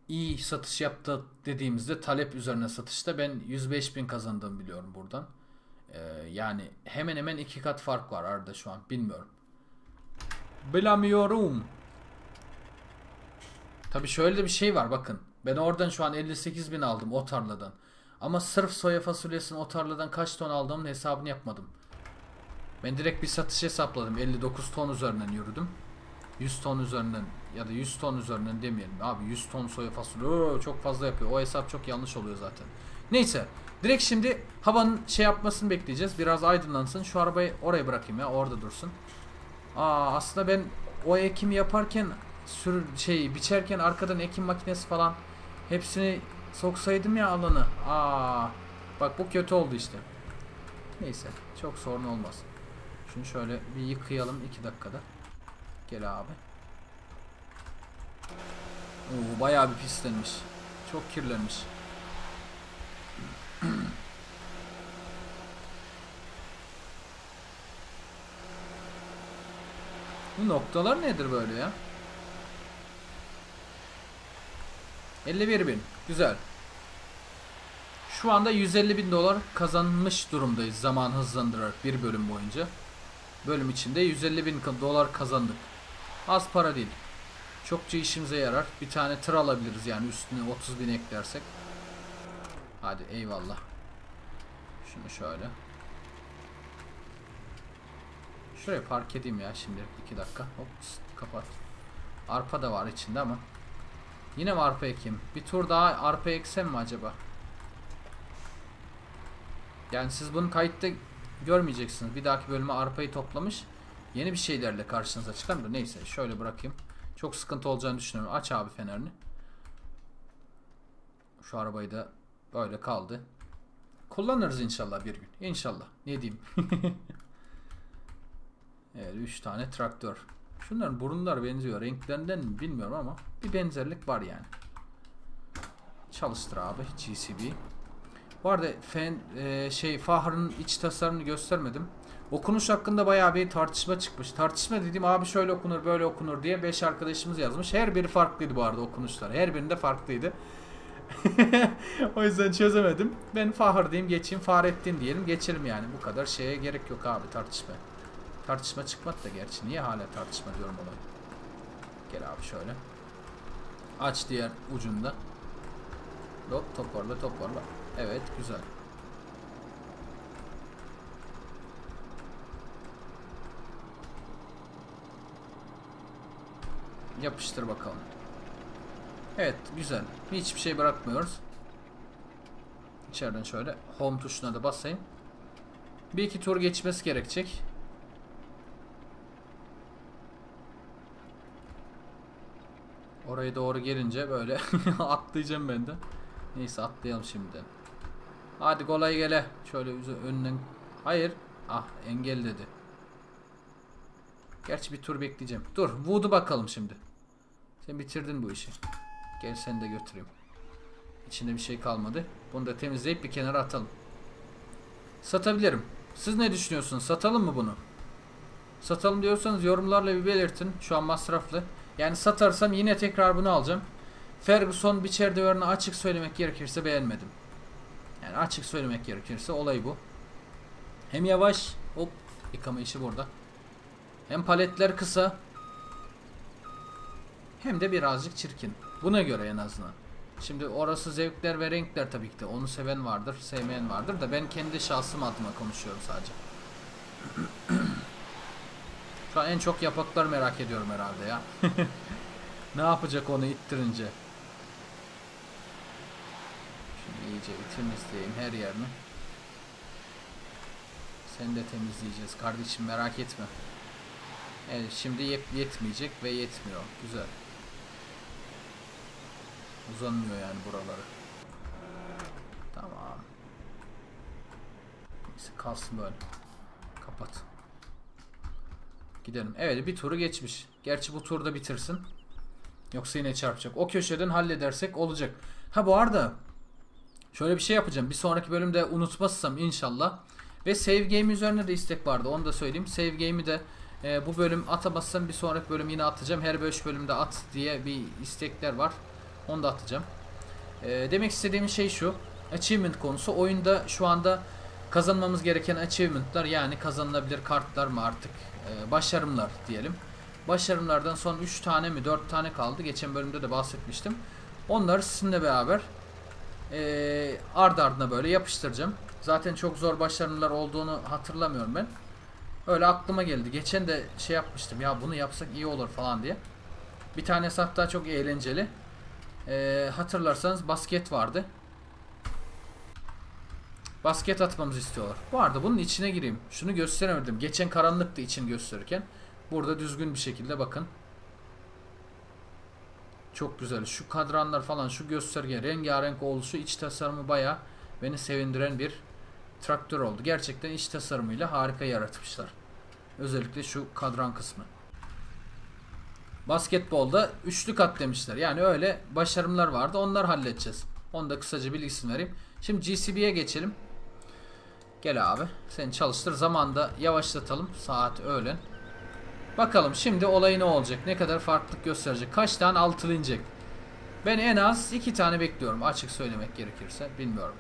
İyi satış yaptı dediğimizde talep üzerine satışta ben 105 bin kazandığımı biliyorum buradan. Ee, yani hemen hemen iki kat fark var arada şu an. Bilmiyorum. Bilemiyorum. Tabi şöyle de bir şey var bakın. Ben oradan şu an 58 bin aldım o tarladan. Ama sırf soya fasulyesini o tarladan kaç ton aldığımın hesabını yapmadım. Ben direkt bir satış hesapladım. 59 ton üzerinden yürüdüm. 100 ton üzerinden ya da 100 ton üzerinden demeyelim. Abi 100 ton soya fasulye çok fazla yapıyor. O hesap çok yanlış oluyor zaten. Neyse. Direkt şimdi havanın şey yapmasını bekleyeceğiz. Biraz aydınlansın. Şu arabayı oraya bırakayım ya. Orada dursun. Aa aslında ben o ekimi yaparken sür şey biçerken arkadan ekim makinesi falan hepsini soksaydım ya alanı. Aa bak bu kötü oldu işte. Neyse çok sorun olmaz. Şunu şöyle bir yıkayalım 2 dakikada. Gel abi. Oo bayağı bir pislenmiş. Çok kirlenmiş. Bu noktalar nedir böyle ya? 51 bin. Güzel. Şu anda 150 bin dolar kazanmış durumdayız zaman hızlandırarak bir bölüm boyunca. Bölüm içinde 150 bin dolar kazandık. Az para değil. Çokça işimize yarar. Bir tane tır alabiliriz yani üstüne 30 bin eklersek. Hadi eyvallah. Şunu şöyle. Şuraya park edeyim ya şimdi 2 dakika. Hop kapat. Arpa da var içinde ama. Yine mi arpa ekeyim? Bir tur daha arpa eksem mi acaba? Yani siz bunu kayıtta görmeyeceksiniz. Bir dahaki bölüme arpayı toplamış. Yeni bir şeylerle karşınıza çıkar mı? Neyse şöyle bırakayım. Çok sıkıntı olacağını düşünüyorum. Aç abi fenerini. Şu arabayı da böyle kaldı. Kullanırız inşallah bir gün. İnşallah. Ne diyeyim? evet 3 tane traktör. Şunların burunlar benziyor. Renklerinden mi bilmiyorum ama bir benzerlik var yani. Çalıştır abi GCB. Bu arada fen, e, şey Fahr'ın iç tasarımını göstermedim. Okunuş hakkında bayağı bir tartışma çıkmış. Tartışma dediğim abi şöyle okunur böyle okunur diye 5 arkadaşımız yazmış. Her biri farklıydı bu arada okunuşlar. Her birinde farklıydı. o yüzden çözemedim. Ben Fahr diyeyim geçeyim. Fahrettin diyelim geçelim yani. Bu kadar şeye gerek yok abi tartışma. Tartışma çıkmadı da gerçi. Niye hala tartışma diyorum ona. Gel abi şöyle. Aç diğer ucunda. Hop toparla toparla. Evet güzel. Yapıştır bakalım. Evet güzel. Hiçbir şey bırakmıyoruz. İçeriden şöyle home tuşuna da basayım. Bir iki tur geçmesi gerekecek. Oraya doğru gelince böyle atlayacağım ben de. Neyse atlayalım şimdi. Hadi kolay gele. Şöyle önünden. Hayır. Ah engel dedi. Gerçi bir tur bekleyeceğim. Dur Wood'u bakalım şimdi. Sen bitirdin bu işi. Gel seni de götüreyim. İçinde bir şey kalmadı. Bunu da temizleyip bir kenara atalım. Satabilirim. Siz ne düşünüyorsunuz? Satalım mı bunu? Satalım diyorsanız yorumlarla bir belirtin. Şu an masraflı. Yani satarsam yine tekrar bunu alacağım. Ferguson biçer döverini açık söylemek gerekirse beğenmedim. Yani açık söylemek gerekirse olay bu. Hem yavaş, hop yıkama işi burada. Hem paletler kısa. Hem de birazcık çirkin. Buna göre en azından. Şimdi orası zevkler ve renkler tabii ki de. Onu seven vardır, sevmeyen vardır da ben kendi şahsım adıma konuşuyorum sadece. Şu an en çok yapaklar merak ediyorum herhalde ya. ne yapacak onu ittirince? Şimdi iyice temizleyeyim her yerini. Seni de temizleyeceğiz kardeşim merak etme. Evet şimdi yet yetmeyecek ve yetmiyor. Güzel. Uzanmıyor yani buraları. Tamam. Neyse kalsın böyle. Kapat. Gidelim. Evet bir turu geçmiş. Gerçi bu turda bitirsin. Yoksa yine çarpacak. O köşeden halledersek olacak. Ha bu arada şöyle bir şey yapacağım. Bir sonraki bölümde unutmazsam inşallah. Ve save game üzerine de istek vardı. Onu da söyleyeyim. Save game'i de e, bu bölüm atamazsam bir sonraki bölüm yine atacağım. Her 5 bölümde at diye bir istekler var. Onu da atacağım. E, demek istediğim şey şu. Achievement konusu. Oyunda şu anda kazanmamız gereken achievement'lar yani kazanılabilir kartlar mı artık e, başarımlar diyelim. Başarımlardan son 3 tane mi 4 tane kaldı. Geçen bölümde de bahsetmiştim. Onları sizinle beraber e, ard ardına böyle yapıştıracağım. Zaten çok zor başarımlar olduğunu hatırlamıyorum ben. Öyle aklıma geldi. Geçen de şey yapmıştım ya bunu yapsak iyi olur falan diye. Bir tanesi hatta çok eğlenceli. E, hatırlarsanız basket vardı. Basket atmamızı istiyorlar. Bu arada bunun içine gireyim. Şunu gösteremedim. Geçen karanlıktı için gösterirken. Burada düzgün bir şekilde bakın. Çok güzel. Şu kadranlar falan şu gösterge rengarenk oluşu iç tasarımı baya beni sevindiren bir traktör oldu. Gerçekten iç tasarımıyla harika yaratmışlar. Özellikle şu kadran kısmı. Basketbolda üçlü kat demişler. Yani öyle başarımlar vardı. Onlar halledeceğiz. Onu da kısaca bilgisini vereyim. Şimdi GCB'ye geçelim. Gel abi. Seni çalıştır. Zamanda yavaşlatalım. Saat öğlen. Bakalım şimdi olay ne olacak? Ne kadar farklılık gösterecek? Kaç tane altılı inecek? Ben en az iki tane bekliyorum. Açık söylemek gerekirse. Bilmiyorum.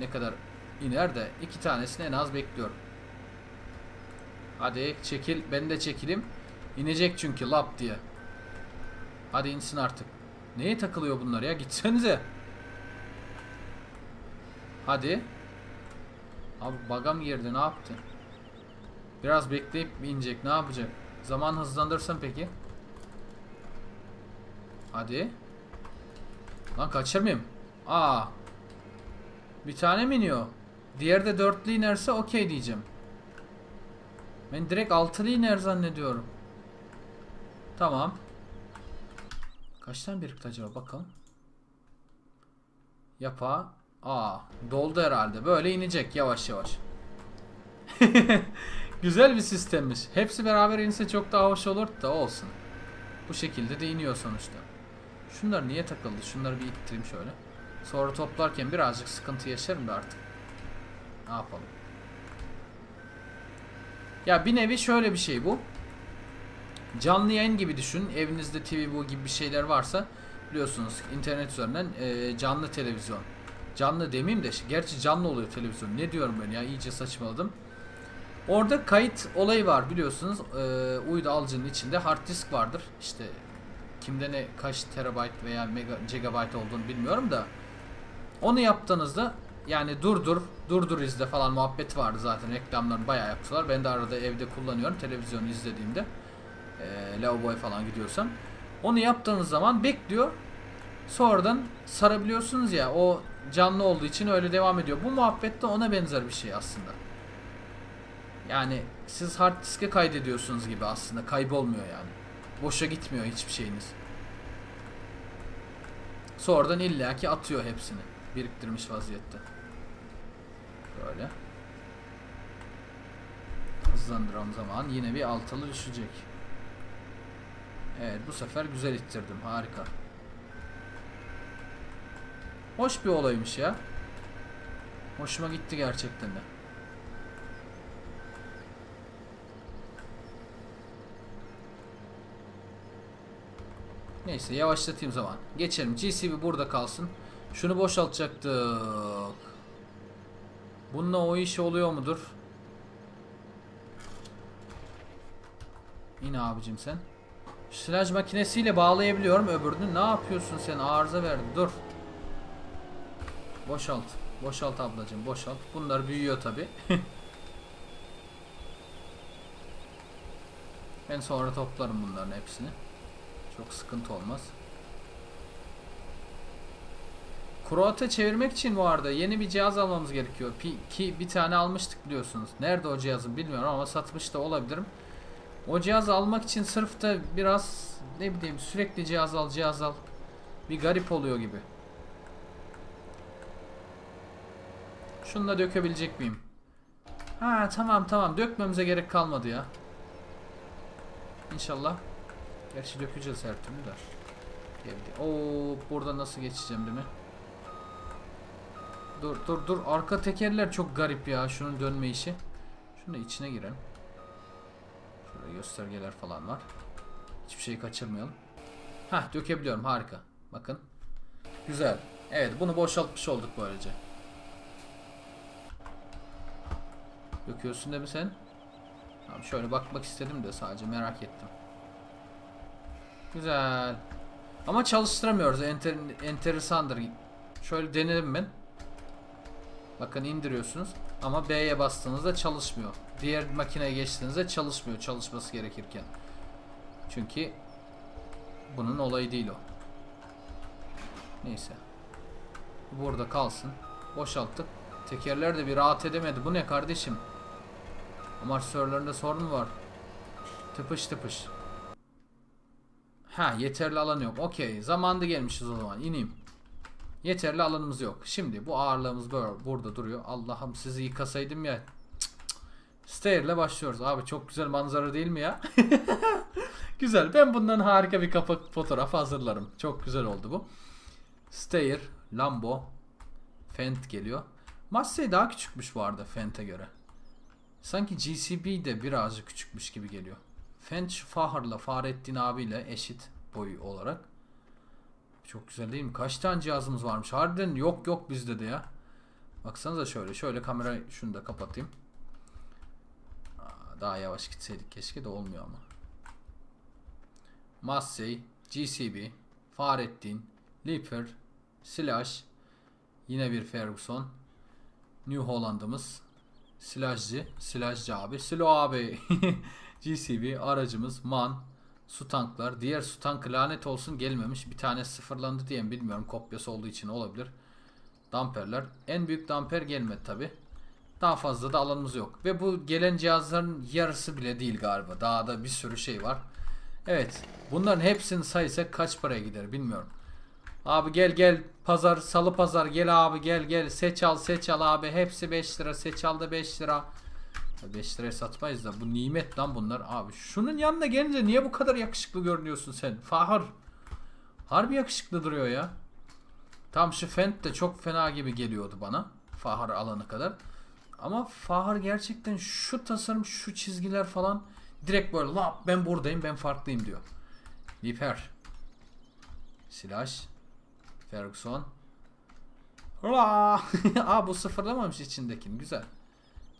Ne kadar iner de iki tanesini en az bekliyorum. Hadi çekil. Ben de çekilim. İnecek çünkü lap diye. Hadi insin artık. Neye takılıyor bunlar ya? Gitsenize. Hadi. Abi bagam girdi ne yaptı? Biraz bekleyip mi inecek ne yapacak? Zaman hızlandırsam peki? Hadi. Lan kaçırmayayım. Aa. Bir tane mi iniyor? Diğer de dörtlü inerse okey diyeceğim. Ben direkt altılı iner zannediyorum. Tamam. Kaç tane birikti acaba bakalım. Yapa. Aa, doldu herhalde. Böyle inecek yavaş yavaş. Güzel bir sistemmiş. Hepsi beraber inse çok daha hoş olur da olsun. Bu şekilde de iniyor sonuçta. Şunlar niye takıldı? Şunları bir ittireyim şöyle. Sonra toplarken birazcık sıkıntı yaşarım da artık. Ne yapalım? Ya bir nevi şöyle bir şey bu. Canlı yayın gibi düşün. Evinizde TV bu gibi bir şeyler varsa biliyorsunuz internet üzerinden e, canlı televizyon. Canlı demeyeyim de gerçi canlı oluyor televizyon. Ne diyorum ben ya iyice saçmaladım. Orada kayıt olayı var biliyorsunuz. E, uydu alıcının içinde hard disk vardır. İşte kimde ne kaç terabayt veya mega, gigabyte olduğunu bilmiyorum da onu yaptığınızda yani durdur, durdur izle falan muhabbet vardı zaten reklamlarını bayağı yaptılar. Ben de arada evde kullanıyorum televizyonu izlediğimde. E, lavaboya falan gidiyorsam. Onu yaptığınız zaman bekliyor. Sonradan sarabiliyorsunuz ya o canlı olduğu için öyle devam ediyor. Bu muhabbette ona benzer bir şey aslında. Yani siz hard diske kaydediyorsunuz gibi aslında kaybolmuyor yani. Boşa gitmiyor hiçbir şeyiniz. Sonradan illaki atıyor hepsini. Biriktirmiş vaziyette. Böyle. Hızlandıralım zaman. Yine bir altılı düşecek. Evet bu sefer güzel ittirdim. Harika. Hoş bir olaymış ya. Hoşuma gitti gerçekten de. Neyse yavaşlatayım zaman. Geçelim. GCB burada kalsın. Şunu boşaltacaktık. Bununla o iş oluyor mudur? İn abicim sen. Silaj makinesiyle bağlayabiliyorum öbürünü. Ne yapıyorsun sen? Arıza verdi. Dur. Boşalt. Boşalt ablacığım boşalt. Bunlar büyüyor tabi. ben sonra toplarım bunların hepsini. Çok sıkıntı olmaz. Kroat'a çevirmek için bu arada yeni bir cihaz almamız gerekiyor. Ki bir tane almıştık biliyorsunuz. Nerede o cihazın bilmiyorum ama satmış da olabilirim. O cihazı almak için sırf da biraz ne bileyim sürekli cihaz al cihaz al. Bir garip oluyor gibi. Şunu da dökebilecek miyim? Ha tamam tamam dökmemize gerek kalmadı ya. İnşallah. Gerçi dökeceğiz her türlü de. Oo burada nasıl geçeceğim değil mi? Dur dur dur arka tekerler çok garip ya şunun dönme işi. Şunu içine girelim. Şurada göstergeler falan var. Hiçbir şey kaçırmayalım. Hah dökebiliyorum harika. Bakın. Güzel. Evet bunu boşaltmış olduk böylece. Döküyorsun değil mi sen? Tamam şöyle bakmak istedim de sadece merak ettim. Güzel. Ama çalıştıramıyoruz. Enter, enteresandır. Şöyle denedim ben. Bakın indiriyorsunuz. Ama B'ye bastığınızda çalışmıyor. Diğer makineye geçtiğinizde çalışmıyor çalışması gerekirken. Çünkü bunun olayı değil o. Neyse. Burada kalsın. Boşalttık. Tekerler de bir rahat edemedi. Bu ne kardeşim? Amortisörlerinde sorun mu var? Tıpış tıpış. Ha yeterli alan yok. Okey. Zamanında gelmişiz o zaman. İneyim. Yeterli alanımız yok. Şimdi bu ağırlığımız böyle burada duruyor. Allah'ım sizi yıkasaydım ya. Stair ile başlıyoruz. Abi çok güzel manzara değil mi ya? güzel. Ben bundan harika bir kapak fotoğraf hazırlarım. Çok güzel oldu bu. Stair, Lambo, Fent geliyor. Massey daha küçükmüş bu arada Fent'e göre. Sanki GCB de birazcık küçükmüş gibi geliyor. Fent Fahar'la Fahrettin abiyle eşit boyu olarak. Çok güzel değil mi? Kaç tane cihazımız varmış? Harbiden yok yok bizde de ya. Baksanıza şöyle. Şöyle kamera şunu da kapatayım. Daha yavaş gitseydik keşke de olmuyor ama. Massey, GCB, Fahrettin, Leaper, Slash, yine bir Ferguson, New Holland'ımız, Silajcı, Silajcı abi, Silo abi, GCB, aracımız, MAN, su tanklar. Diğer su tankı lanet olsun gelmemiş. Bir tane sıfırlandı diye bilmiyorum. Kopyası olduğu için olabilir. Damperler. En büyük damper gelmedi tabi. Daha fazla da alanımız yok. Ve bu gelen cihazların yarısı bile değil galiba. Daha da bir sürü şey var. Evet. Bunların hepsini saysak kaç paraya gider bilmiyorum. Abi gel gel pazar salı pazar gel abi gel gel seç al seç al abi hepsi 5 lira seç al da 5 lira. 5 liraya satmayız da bu nimet lan bunlar abi. Şunun yanına gelince niye bu kadar yakışıklı görünüyorsun sen? Fahar. Harbi yakışıklı duruyor ya. Tam şu Fent de çok fena gibi geliyordu bana. Fahar alana kadar. Ama Fahar gerçekten şu tasarım, şu çizgiler falan direkt böyle la ben buradayım, ben farklıyım diyor. Liper. Slash. Ferguson. Aa bu sıfırlamamış içindekini. Güzel.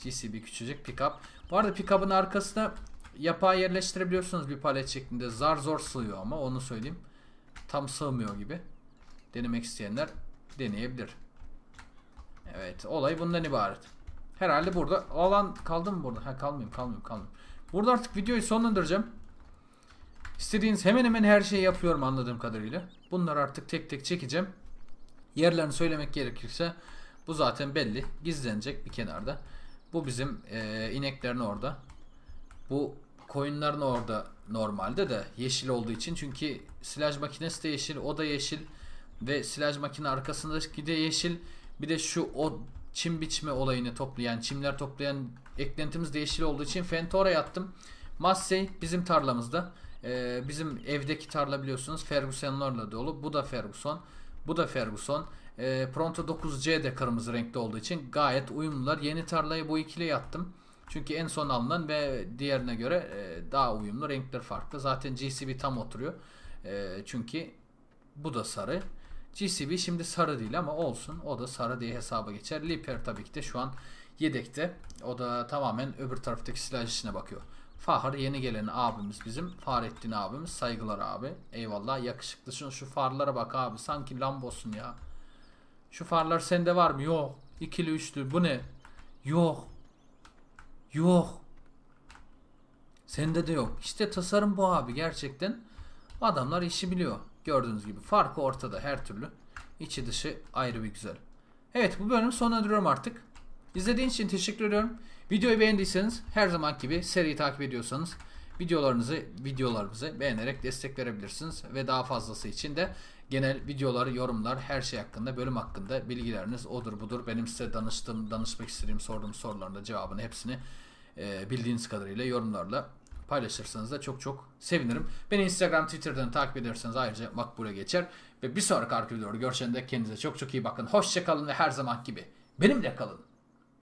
GCB küçücük pickup. Bu arada pickup'ın arkasına yapay yerleştirebiliyorsunuz bir palet şeklinde. Zar zor sığıyor ama onu söyleyeyim. Tam sığmıyor gibi. Denemek isteyenler deneyebilir. Evet olay bundan ibaret. Herhalde burada alan kaldı mı burada? Ha kalmayayım kalmayayım kalmayayım. Burada artık videoyu sonlandıracağım. İstediğiniz hemen hemen her şeyi yapıyorum anladığım kadarıyla. Bunları artık tek tek çekeceğim. Yerlerini söylemek gerekirse bu zaten belli. Gizlenecek bir kenarda. Bu bizim e, ineklerin orada. Bu koyunların orada normalde de yeşil olduğu için. Çünkü silaj makinesi de yeşil, o da yeşil. Ve silaj makine arkasındaki de yeşil. Bir de şu o çim biçme olayını toplayan, çimler toplayan eklentimiz de yeşil olduğu için Fentora yattım. Massey bizim tarlamızda. Ee, bizim evdeki tarla biliyorsunuz Ferguson'larla dolu. Bu da Ferguson. Bu da Ferguson. Ee, Pronto 9C de kırmızı renkte olduğu için gayet uyumlular. Yeni tarlayı bu ikili yattım. Çünkü en son alınan ve diğerine göre e, daha uyumlu. Renkler farklı. Zaten GCB tam oturuyor. E, çünkü bu da sarı. GCB şimdi sarı değil ama olsun. O da sarı diye hesaba geçer. Liper tabii ki de şu an yedekte. O da tamamen öbür taraftaki silaj işine bakıyor. Fahar yeni gelen abimiz bizim. Fahrettin abimiz. Saygılar abi. Eyvallah. Yakışıklı. Şu, şu farlara bak abi. Sanki Lambos'un ya. Şu farlar sende var mı? Yok. İkili üçlü. Bu ne? Yok. Yok. Sende de yok. İşte tasarım bu abi gerçekten. Adamlar işi biliyor. Gördüğünüz gibi. Farkı ortada her türlü. İçi dışı ayrı bir güzel. Evet bu bölümü sonlandırıyorum artık. İzlediğiniz için teşekkür ediyorum. Videoyu beğendiyseniz her zaman gibi seriyi takip ediyorsanız videolarınızı videolarımızı beğenerek destek verebilirsiniz ve daha fazlası için de genel videolar, yorumlar, her şey hakkında, bölüm hakkında bilgileriniz odur budur. Benim size danıştığım, danışmak istediğim, sorduğum soruların da cevabını hepsini e, bildiğiniz kadarıyla yorumlarla paylaşırsanız da çok çok sevinirim. Beni Instagram, Twitter'dan takip ederseniz ayrıca makbule geçer. Ve bir sonraki arka videoda görüşene kendinize çok çok iyi bakın. Hoşçakalın ve her zaman gibi benimle kalın.